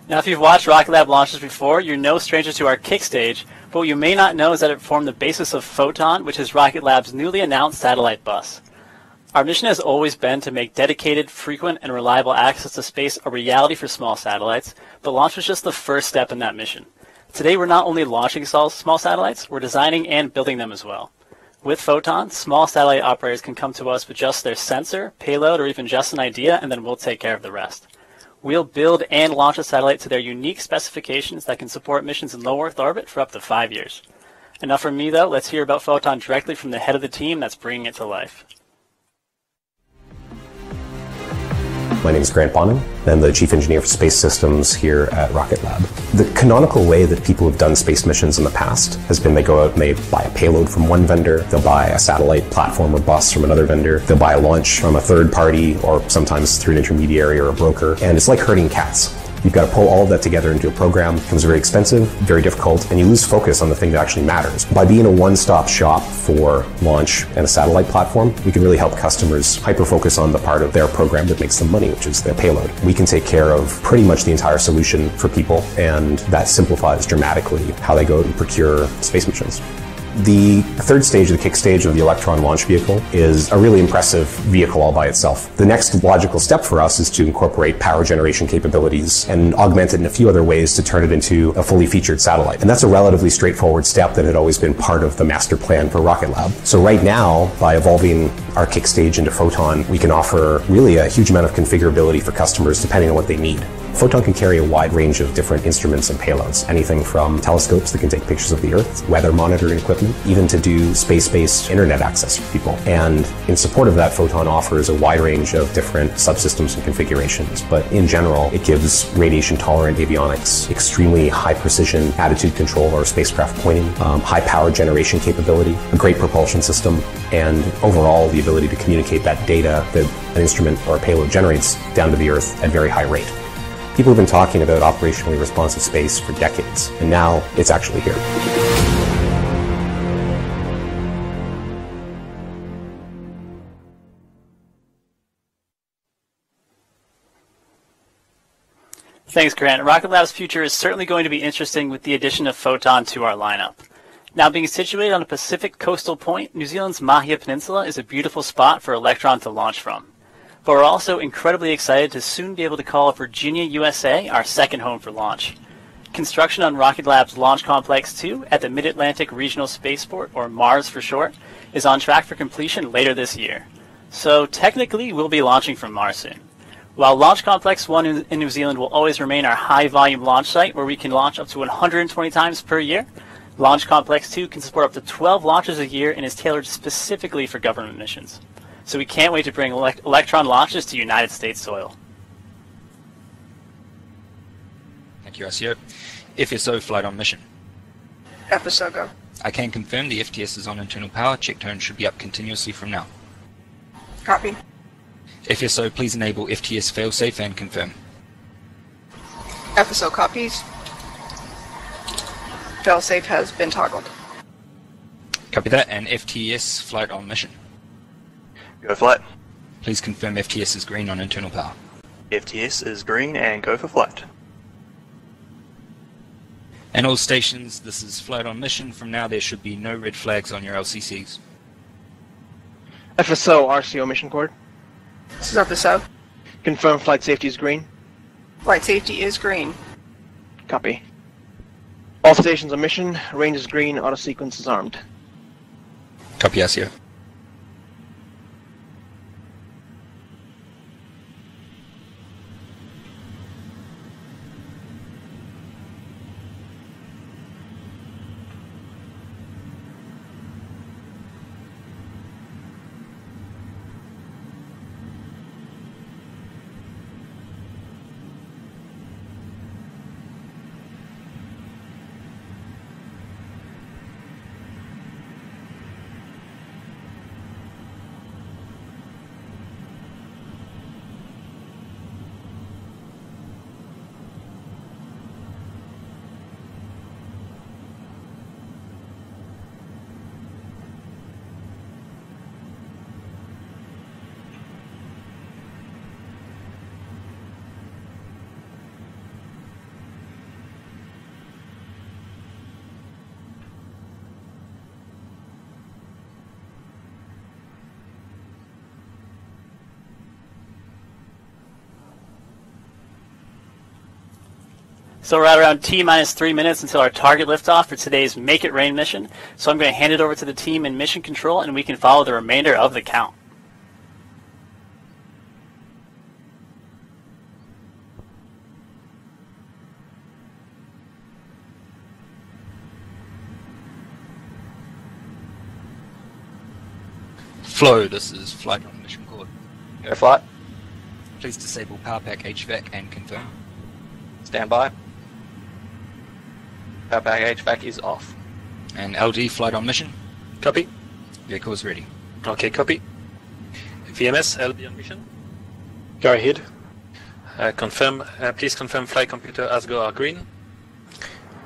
Speaker 3: Now, if you've watched Rocket Lab launches before, you're no stranger to our kick stage, but what you may not know is that it formed the basis of Photon, which is Rocket Lab's newly announced satellite bus. Our mission has always been to make dedicated, frequent, and reliable access to space a reality for small satellites, but launch was just the first step in that mission. Today, we're not only launching small small satellites, we're designing and building them as well. With Photon, small satellite operators can come to us with just their sensor, payload, or even just an idea, and then we'll take care of the rest. We'll build and launch a satellite to their unique specifications that can support missions in low Earth orbit for up to five years. Enough from me, though. Let's hear about Photon directly from the head of the team that's bringing it to life.
Speaker 11: My name is Grant Bonin. I'm the Chief Engineer for Space Systems here at Rocket Lab. The canonical way that people have done space missions in the past has been they go out and they buy a payload from one vendor, they'll buy a satellite platform or bus from another vendor, they'll buy a launch from a third party or sometimes through an intermediary or a broker, and it's like herding cats. You've got to pull all of that together into a program. It becomes very expensive, very difficult, and you lose focus on the thing that actually matters. By being a one-stop shop for launch and a satellite platform, we can really help customers hyper-focus on the part of their program that makes them money, which is their payload. We can take care of pretty much the entire solution for people, and that simplifies dramatically how they go and procure space missions. The third stage, of the kick stage of the Electron launch vehicle, is a really impressive vehicle all by itself. The next logical step for us is to incorporate power generation capabilities and augment it in a few other ways to turn it into a fully featured satellite. And that's a relatively straightforward step that had always been part of the master plan for Rocket Lab. So right now, by evolving our kick stage into Photon, we can offer really a huge amount of configurability for customers depending on what they need. Photon can carry a wide range of different instruments and payloads, anything from telescopes that can take pictures of the Earth, weather monitoring equipment, even to do space-based internet access for people. And in support of that, Photon offers a wide range of different subsystems and configurations. But in general, it gives radiation-tolerant avionics, extremely high-precision attitude control or spacecraft pointing, um, high-power generation capability, a great propulsion system, and overall the ability to communicate that data that an instrument or a payload generates down to the Earth at very high rate. People have been talking about operationally responsive space for decades, and now it's actually here.
Speaker 3: Thanks, Grant. Rocket Lab's future is certainly going to be interesting with the addition of Photon to our lineup. Now, being situated on a Pacific coastal point, New Zealand's Mahia Peninsula is a beautiful spot for Electron to launch from. But we're also incredibly excited to soon be able to call Virginia, USA our second home for launch. Construction on Rocket Lab's Launch Complex 2 at the Mid-Atlantic Regional Spaceport, or MARS for short, is on track for completion later this year. So technically, we'll be launching from Mars soon. While Launch Complex 1 in New Zealand will always remain our high volume launch site where we can launch up to 120 times per year, Launch Complex 2 can support up to 12 launches a year and is tailored specifically for government missions. So we can't wait to bring elect- Electron launches to United States soil.
Speaker 5: Thank you, RCO. FSO flight on mission.
Speaker 6: FSO go.
Speaker 5: I can confirm the FTS is on internal power. Check tone should be up continuously from now.
Speaker 6: Copy.
Speaker 5: FSO, please enable FTS failsafe and confirm.
Speaker 6: FSO copies. Failsafe has been toggled.
Speaker 5: Copy that, and FTS flight on mission.
Speaker 4: Go flight.
Speaker 5: Please confirm FTS is green on internal power.
Speaker 12: FTS is green and go for flight.
Speaker 5: And all stations, this is flight on mission. From now, there should be no red flags on your LCCs.
Speaker 6: FSO RCO mission cord.
Speaker 13: This is FSO.
Speaker 6: Confirm flight safety is green.
Speaker 13: Flight safety is green.
Speaker 6: Copy. All stations on mission. Range is green. Auto sequence is armed.
Speaker 5: Copy, RCO.
Speaker 3: So we're at around T minus three minutes until our target liftoff for today's Make It Rain mission. So I'm going to hand it over to the team in mission control and we can follow the remainder of the count.
Speaker 5: Flow, this is flight on mission cord.
Speaker 12: Go flight.
Speaker 5: Please disable power pack HVAC and confirm.
Speaker 12: Stand by. Power pack HVAC is off.
Speaker 5: And LD flight on mission.
Speaker 7: Copy.
Speaker 5: Vehicle is ready.
Speaker 7: Okay, copy. VMS, LD on mission. Go ahead. Uh, confirm. Uh, please confirm flight computer ASGO are green.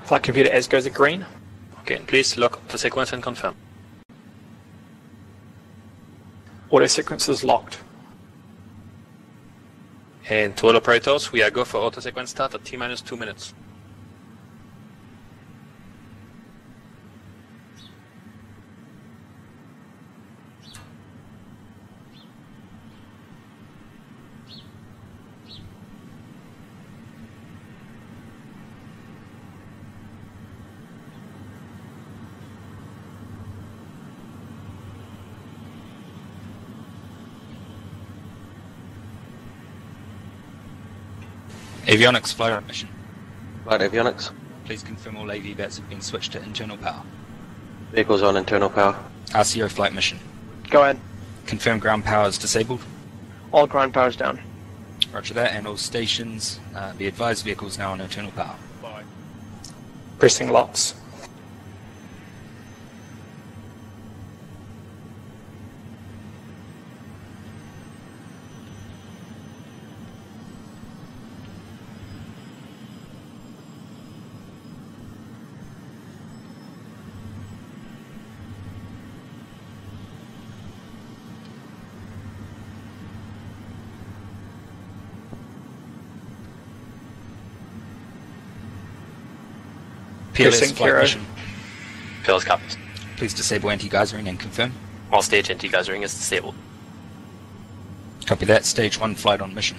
Speaker 6: Flight computer ASGO is green.
Speaker 7: Okay, and please lock the sequence and confirm.
Speaker 6: Auto sequence is locked.
Speaker 7: And to all operators, we are go for auto sequence start at T minus two minutes.
Speaker 5: Avionics flight on mission.
Speaker 4: Flight avionics.
Speaker 5: Please confirm all AV bats have been switched to internal power.
Speaker 4: Vehicles on internal power.
Speaker 5: RCO flight mission.
Speaker 6: Go ahead.
Speaker 5: Confirm ground power is disabled.
Speaker 6: All ground power's down.
Speaker 5: Roger that, and all stations, uh, be advised vehicles now on internal power. Bye.
Speaker 6: Pressing locks.
Speaker 5: PLS
Speaker 6: Pressing
Speaker 5: flight
Speaker 6: hero.
Speaker 5: mission.
Speaker 12: PLS copies.
Speaker 5: Please disable anti-geysering and confirm.
Speaker 12: All stage anti-geysering is disabled.
Speaker 5: Copy that. Stage 1 flight on mission.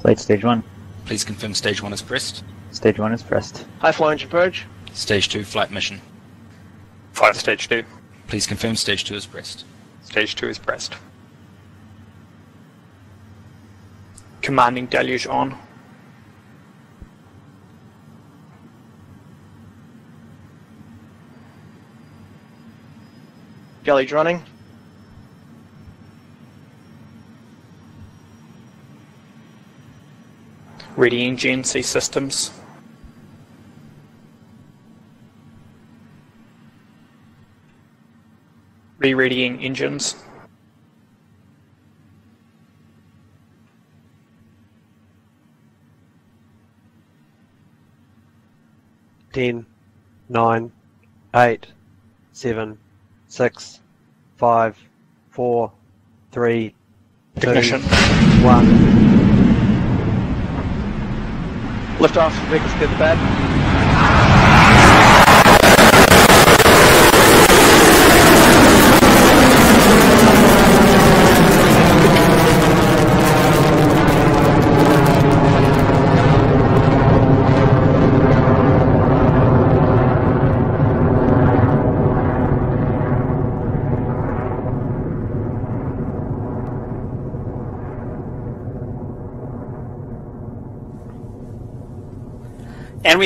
Speaker 10: Flight stage one.
Speaker 5: Please confirm stage 1 is pressed.
Speaker 10: Stage one is pressed.
Speaker 6: High flow engine purge.
Speaker 5: Stage 2 flight mission.
Speaker 6: Flight stage 2.
Speaker 5: Please confirm stage 2 is pressed.
Speaker 6: Stage 2 is pressed. Commanding deluge on. Deluge running. Readying GNC systems. Re-readying engines.
Speaker 14: Ten, nine, eight, seven, Six, five, four, three, two, one.
Speaker 6: Ignition.
Speaker 14: one.
Speaker 6: Lift off, vehicles get the
Speaker 3: bed.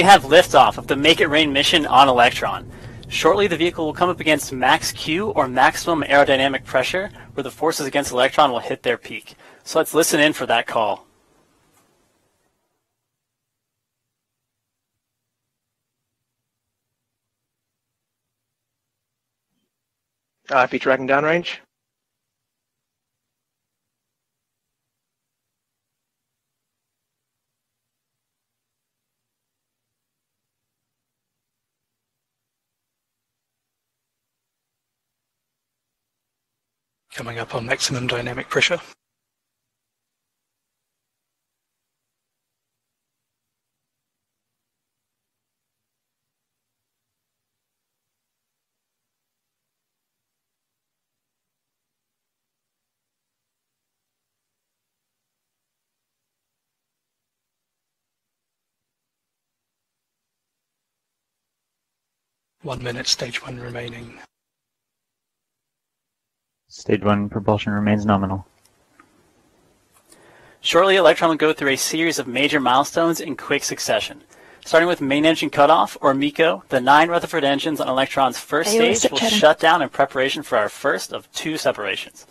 Speaker 3: We have liftoff of the Make It Rain mission on Electron. Shortly, the vehicle will come up against max Q, or maximum aerodynamic pressure, where the forces against Electron will hit their peak. So let's listen in for that call.
Speaker 6: Uh, tracking downrange.
Speaker 15: Coming up on maximum dynamic pressure. One minute, stage one remaining.
Speaker 10: Stage 1 propulsion remains nominal.
Speaker 3: Shortly, Electron will go through a series of major milestones in quick succession. Starting with main engine cutoff, or MECO, the nine Rutherford engines on Electron's first
Speaker 9: Hey,
Speaker 3: stage will shut down in preparation for our first of two separations.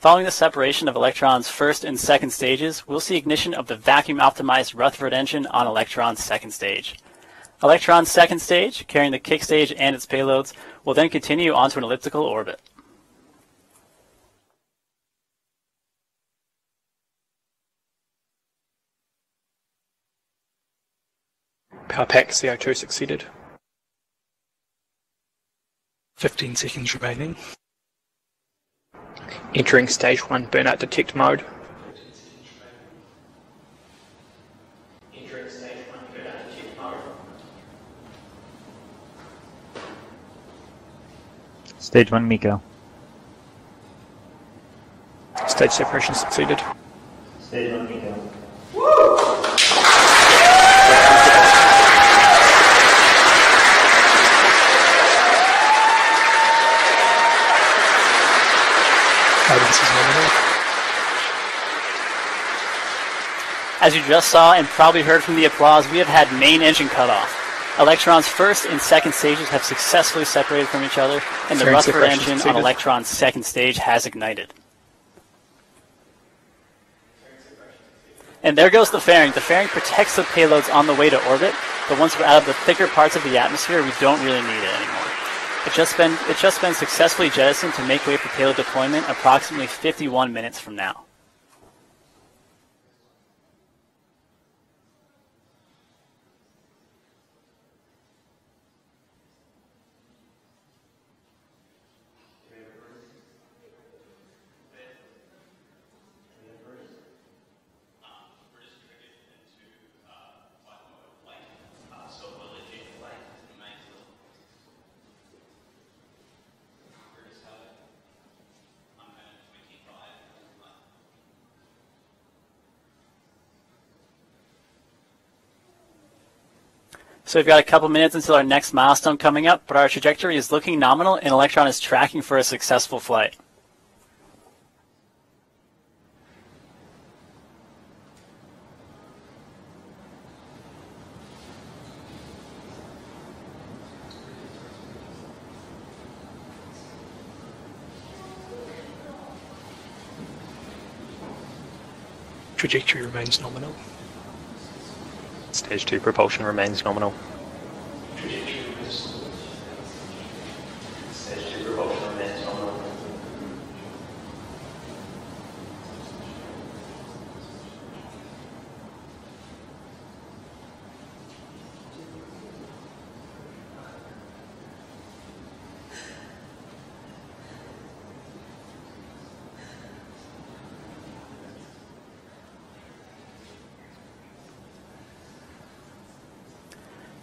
Speaker 3: Following the separation of Electron's first and second stages, we'll see ignition of the vacuum-optimized Rutherford engine on Electron's second stage. Electron's second stage, carrying the kick stage and its payloads, will then continue onto an elliptical orbit.
Speaker 15: Power pack CO2 succeeded. 15 seconds remaining.
Speaker 16: Entering stage 1 burnout detect mode.
Speaker 10: Stage 1 MECO.
Speaker 16: Stage separation succeeded.
Speaker 10: Stage 1 MECO.
Speaker 3: As you just saw and probably heard from the applause, we have had main engine cutoff. Electron's first and second stages have successfully separated from each other, and the
Speaker 16: Fairing
Speaker 3: Rutherford engine on. Electron's second stage has ignited. And there goes the fairing. The fairing protects the payloads on the way to orbit, but once we're out of the thicker parts of the atmosphere, we don't really need it anymore. It's just been it's just been successfully jettisoned to make way for payload deployment approximately 51 minutes from now. So we've got a couple minutes until our next milestone coming up, but our trajectory is looking nominal and Electron is tracking for a successful flight.
Speaker 15: Trajectory remains nominal.
Speaker 12: Stage 2 propulsion remains nominal.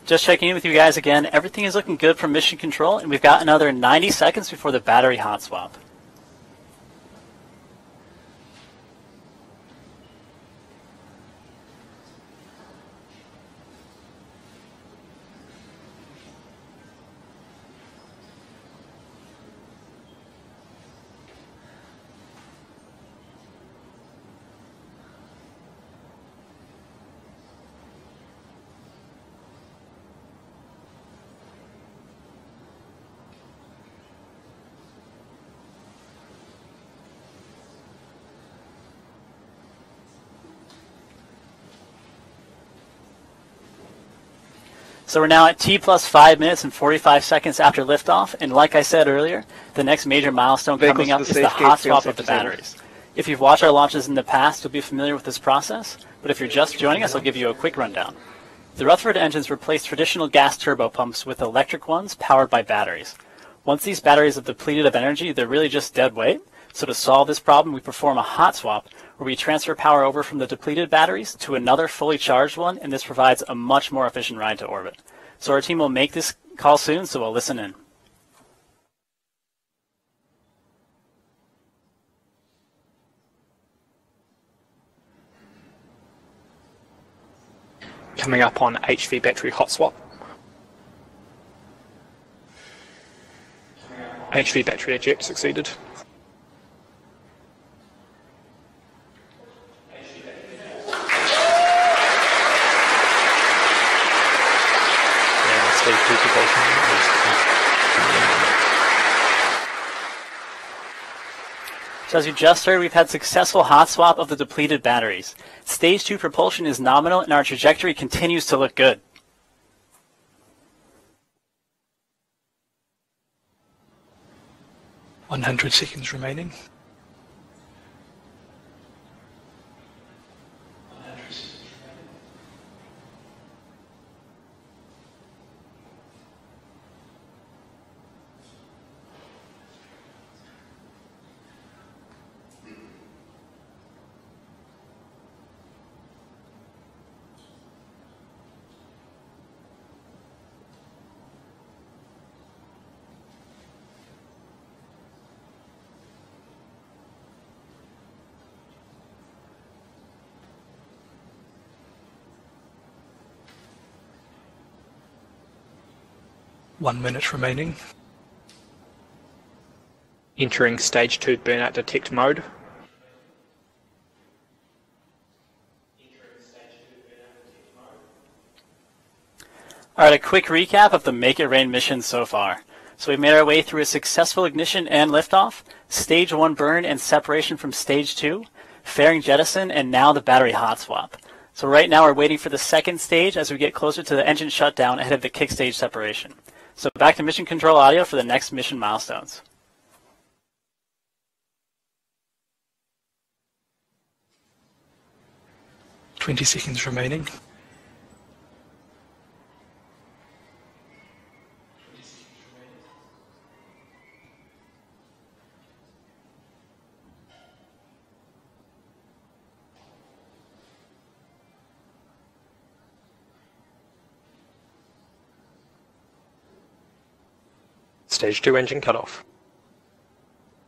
Speaker 3: Just checking in with you guys again. Everything is looking good from mission control, and we've got another 90 seconds before the battery hot swap. So we're now at T plus 5 minutes and 45 seconds after liftoff, and like I said earlier, the next major milestone
Speaker 6: Vehicles
Speaker 3: coming up
Speaker 6: the
Speaker 3: is the hot swap of the batteries. If you've watched our launches in the past, you'll be familiar with this process, but if you're just joining us, I'll give you a quick rundown. The Rutherford engines replace traditional gas turbo pumps with electric ones powered by batteries. Once these batteries have depleted of energy, they're really just dead weight. So to solve this problem, we perform a hot swap where we transfer power over from the depleted batteries to another fully charged one, and this provides a much more efficient ride to orbit. So our team will make this call soon, so we'll listen in.
Speaker 16: Coming up on HV battery hot swap. HV battery eject succeeded.
Speaker 7: And stage two propulsion is
Speaker 3: So as you just heard, we've had successful hot swap of the depleted batteries. Stage 2 propulsion is nominal and our trajectory continues to look good.
Speaker 15: One hundred seconds remaining. One minute remaining.
Speaker 16: Entering stage 2 burnout detect mode.
Speaker 3: Alright, a quick recap of the Make It Rain mission so far. So we made our way through a successful ignition and liftoff, stage 1 burn and separation from stage 2, fairing jettison, and now the battery hot swap. So right now we're waiting for the second stage as we get closer to the engine shutdown ahead of the kick stage separation. So back to mission control audio for the next mission milestones.
Speaker 15: Twenty seconds remaining.
Speaker 7: Stage 2 engine cutoff.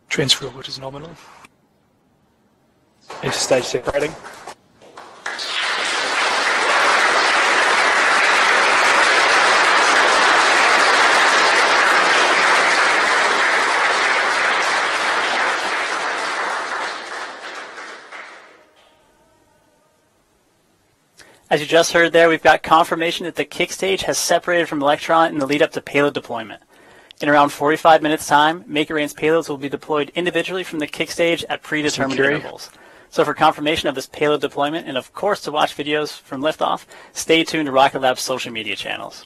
Speaker 15: Transfer orbit is nominal.
Speaker 7: Interstage separating.
Speaker 3: As you just heard there, we've got confirmation that the kick stage has separated from Electron in the lead up to payload deployment. In around 45 minutes time, Make It Rain's payloads will be deployed individually from the kick stage at predetermined
Speaker 16: Security.
Speaker 3: intervals. So for confirmation of this payload deployment, and of course to watch videos from liftoff, stay tuned to Rocket Lab's social media channels.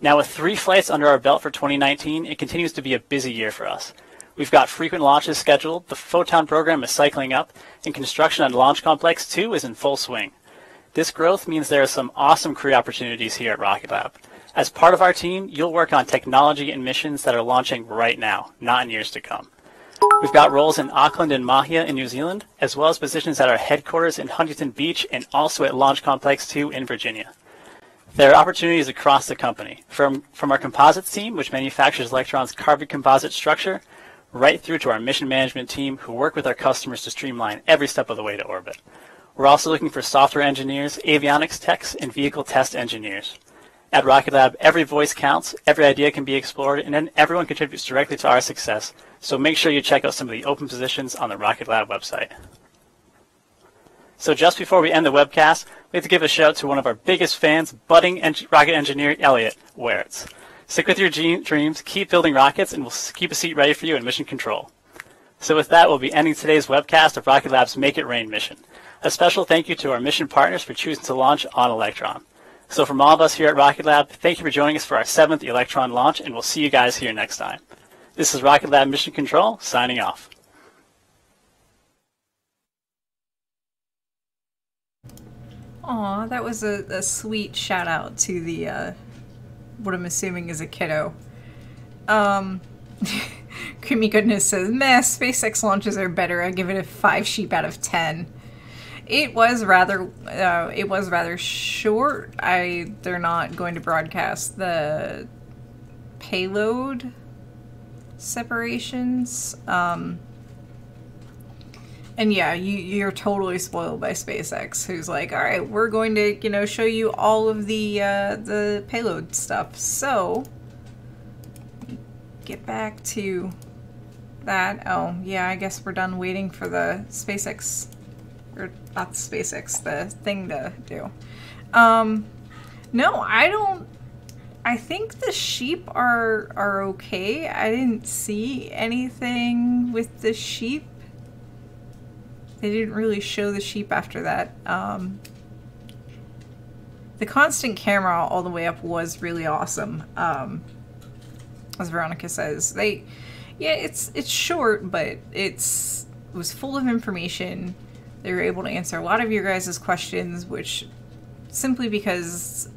Speaker 3: Now with three flights under our belt for 2019, it continues to be a busy year for us. We've got frequent launches scheduled, the Photon program is cycling up, and construction on Launch Complex 2 is in full swing. This growth means there are some awesome career opportunities here at Rocket Lab. As part of our team, you'll work on technology and missions that are launching right now, not in years to come. We've got roles in Auckland and Mahia in New Zealand, as well as positions at our headquarters in Huntington Beach and also at Launch Complex 2 in Virginia. There are opportunities across the company, from, from our composites team, which manufactures Electron's carbon composite structure, right through to our mission management team, who work with our customers to streamline every step of the way to orbit. We're also looking for software engineers, avionics techs, and vehicle test engineers. At Rocket Lab, every voice counts, every idea can be explored, and then everyone contributes directly to our success. So make sure you check out some of the open positions on the Rocket Lab website. So just before we end the webcast, we have to give a shout out to one of our biggest fans, budding en- rocket engineer Elliot Weritz. Stick with your dreams, keep building rockets, and we'll keep a seat ready for you in mission control. So with that, we'll be ending today's webcast of Rocket Lab's Make It Rain mission. A special thank you to our mission partners for choosing to launch on Electron. So from all of us here at Rocket Lab, thank you for joining us for our seventh Electron launch, and we'll see you guys here next time. This is Rocket Lab Mission Control, signing off.
Speaker 1: Aw, that was a, a sweet shout out to the, uh, what I'm assuming is a kiddo. Um, Creamy Goodness says, meh, SpaceX launches are better. I give it a 5 sheep out of 10. It was rather, uh, it was rather short. I, they're not going to broadcast the payload separations. Um, and yeah, you you're totally spoiled by SpaceX, who's like, all right, we're going to you know show you all of the uh, the payload stuff. So get back to that. Oh yeah, I guess we're done waiting for the SpaceX the SpaceX, the thing to do. Um, no, I don't. I think the sheep are are okay. I didn't see anything with the sheep. They didn't really show the sheep after that. Um, the constant camera all the way up was really awesome. Um, as Veronica says, they, yeah, it's it's short, but it's it was full of information. They were able to answer a lot of your guys' questions, which simply because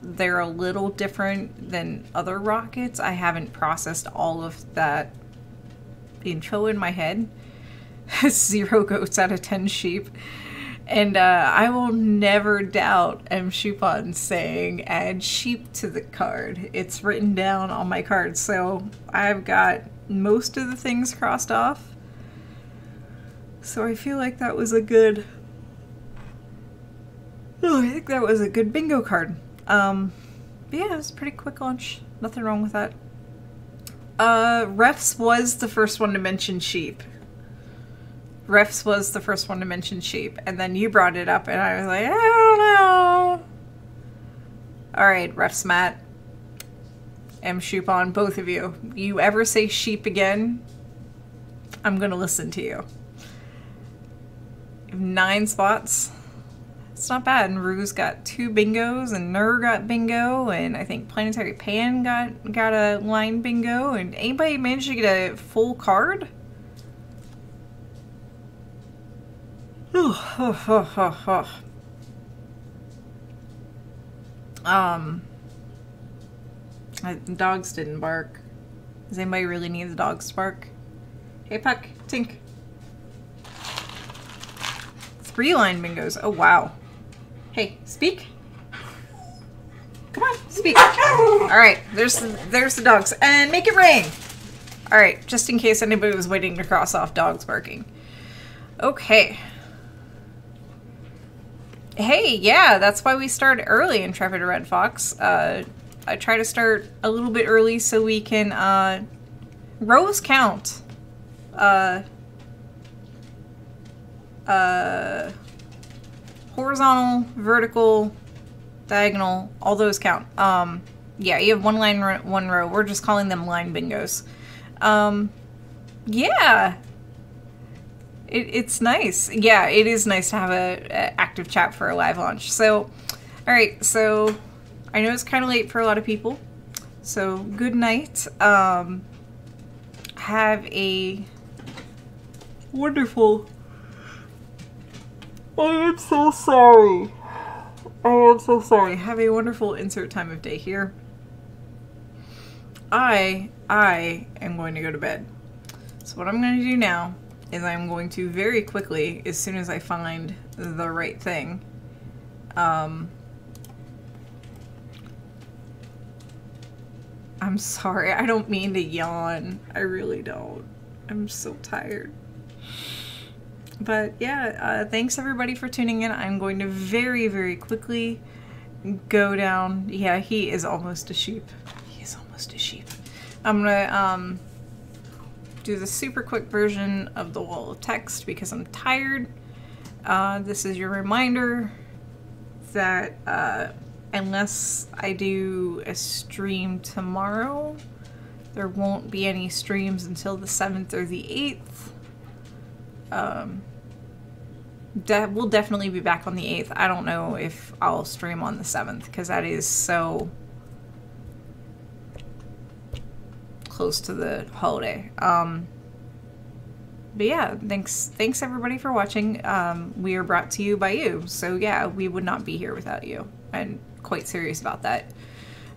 Speaker 1: they're a little different than other rockets. I haven't processed all of that info in my head. Zero goats out of ten sheep. And uh, I will never doubt M. Shupon saying add sheep to the card. It's written down on my card. So I've got most of the things crossed off. So I feel like that was a good. Oh, I think that was a good bingo card. Um, but yeah, it was pretty quick launch. Nothing wrong with that. Uh, Refs was the first one to mention sheep. Refs was the first one to mention sheep, and then you brought it up, and I was like, I don't know. All right, Refsmat, M. Shupon, both of you. You ever say sheep again, I'm gonna listen to you. Nine spots. It's not bad. And Rue's got two bingos, and Nur got bingo, and I think Planetary Pan got got a line bingo. And anybody managed to get a full card? um, dogs didn't bark. Does anybody really need the dogs bark? Hey, Puck, Tink. Three line bingos. Oh, wow. Hey, speak. Come on, speak. All right, there's the, there's the dogs, and make it rain. All right, just in case anybody was waiting to cross off dogs barking. Okay. Hey, yeah, that's why we start early in Trevor Red Fox. Uh, I try to start a little bit early so we can uh, rows count. Uh, uh, horizontal, vertical, diagonal, all those count. Um, yeah, you have one line, one row. We're just calling them line bingos. Um, yeah. It, it's nice. Yeah, it is nice to have a, a active chat for a live launch. So, all right. So, I know it's kind of late for a lot of people. So, good night. Um, have a wonderful. I am so sorry. I am so sorry. Have a wonderful insert time of day here. I, I am going to go to bed. So what I'm going to do now is I'm going to very quickly, as soon as I find the right thing, um, I'm sorry, I don't mean to yawn. I really don't. I'm so tired. But yeah, uh, thanks everybody for tuning in. I'm going to very, very quickly go down. Yeah, he is almost a sheep. He is almost a sheep. I'm gonna um, do the super quick version of the wall of text because I'm tired. Uh, this is your reminder that uh, unless I do a stream tomorrow, there won't be any streams until the 7th or the 8th. Um, de we'll definitely be back on the 8th. I don't know if I'll stream on the 7th because that is so close to the holiday. Um, but yeah, thanks thanks everybody for watching. Um, we are brought to you by you. So yeah, we would not be here without you. I'm quite serious about that.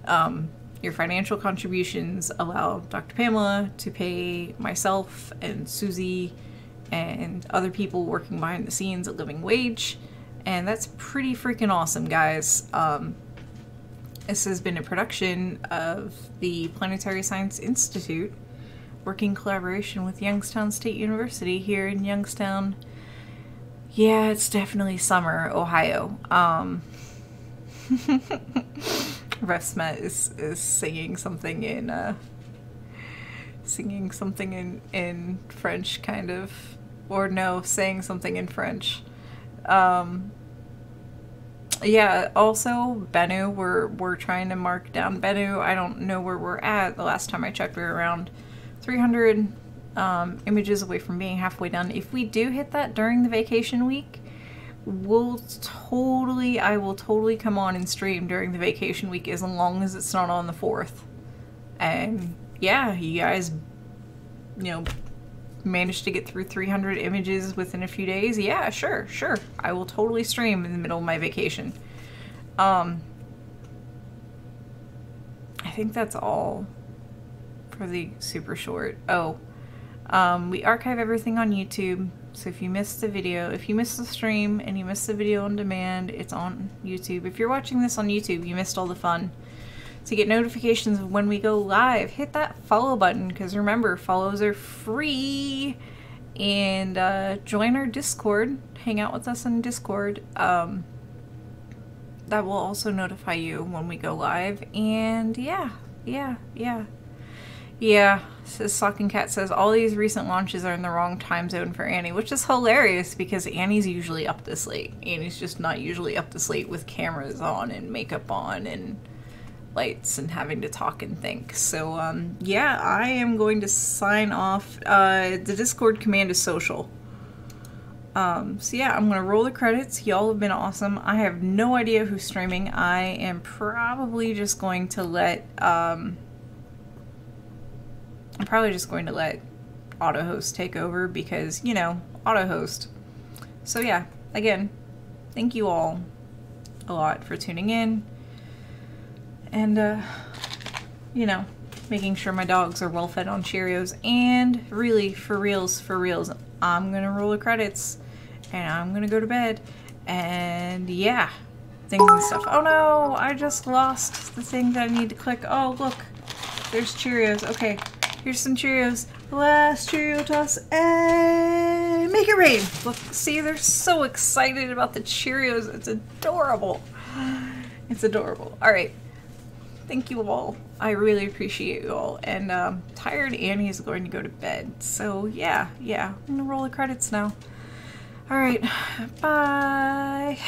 Speaker 1: Um, your financial contributions allow Dr. Pamela to pay myself and Susie and other people working behind the scenes a living wage. And that's pretty freaking awesome, guys. Um, this has been a production of the Planetary Science Institute, working collaboration with Youngstown State University here in Youngstown. Yeah, it's definitely summer, Ohio. Um, is, is singing something in, uh, singing something in, in French, kind of. Or no, saying something in French. Um, yeah, also Bennu, we're we're trying to mark down Bennu. I don't know where we're at. The last time I checked, we were around 300 um, images away from being halfway done. If we do hit that during the vacation week, we'll totally, I will totally come on and stream during the vacation week as long as it's not on the 4th. And yeah, you guys, you know, managed to get through 300 images within a few days, yeah, sure, sure. I will totally stream in the middle of my vacation. Um, I think that's all for the super short. Oh, um, we archive everything on YouTube. So if you missed the video, if you missed the stream and you missed the video on demand, it's on YouTube. If you're watching this on YouTube, you missed all the fun. To get notifications of when we go live, hit that follow button because remember, follows are free. And uh, join our Discord. Hang out with us on Discord. Um, that will also notify you when we go live. And yeah, yeah, yeah. Yeah, says Socking Cat says all these recent launches are in the wrong time zone for Annie, which is hilarious because Annie's usually up this late. Annie's just not usually up this late with cameras on and makeup on and lights and having to talk and think. So um, yeah, I am going to sign off. Uh, the Discord command is social. Um, so yeah, I'm gonna roll the credits. Y'all have been awesome. I have no idea who's streaming. I am probably just going to let. Um, I'm probably just going to let AutoHost take over because you know AutoHost. So yeah, again, thank you all a lot for tuning in and uh, you know, making sure my dogs are well fed on Cheerios. And really, for reals, for reals, I'm gonna roll the credits and I'm gonna go to bed. And yeah, things and stuff. Oh no, I just lost the thing that I need to click. Oh, look, there's Cheerios. Okay, here's some Cheerios. Last Cheerio toss and make it rain. Look, see, they're so excited about the Cheerios. It's adorable. It's adorable. All right Thank you all. I really appreciate you all. And um, tired Annie is going to go to bed. So yeah, yeah, I'm gonna roll the credits now. All right, bye.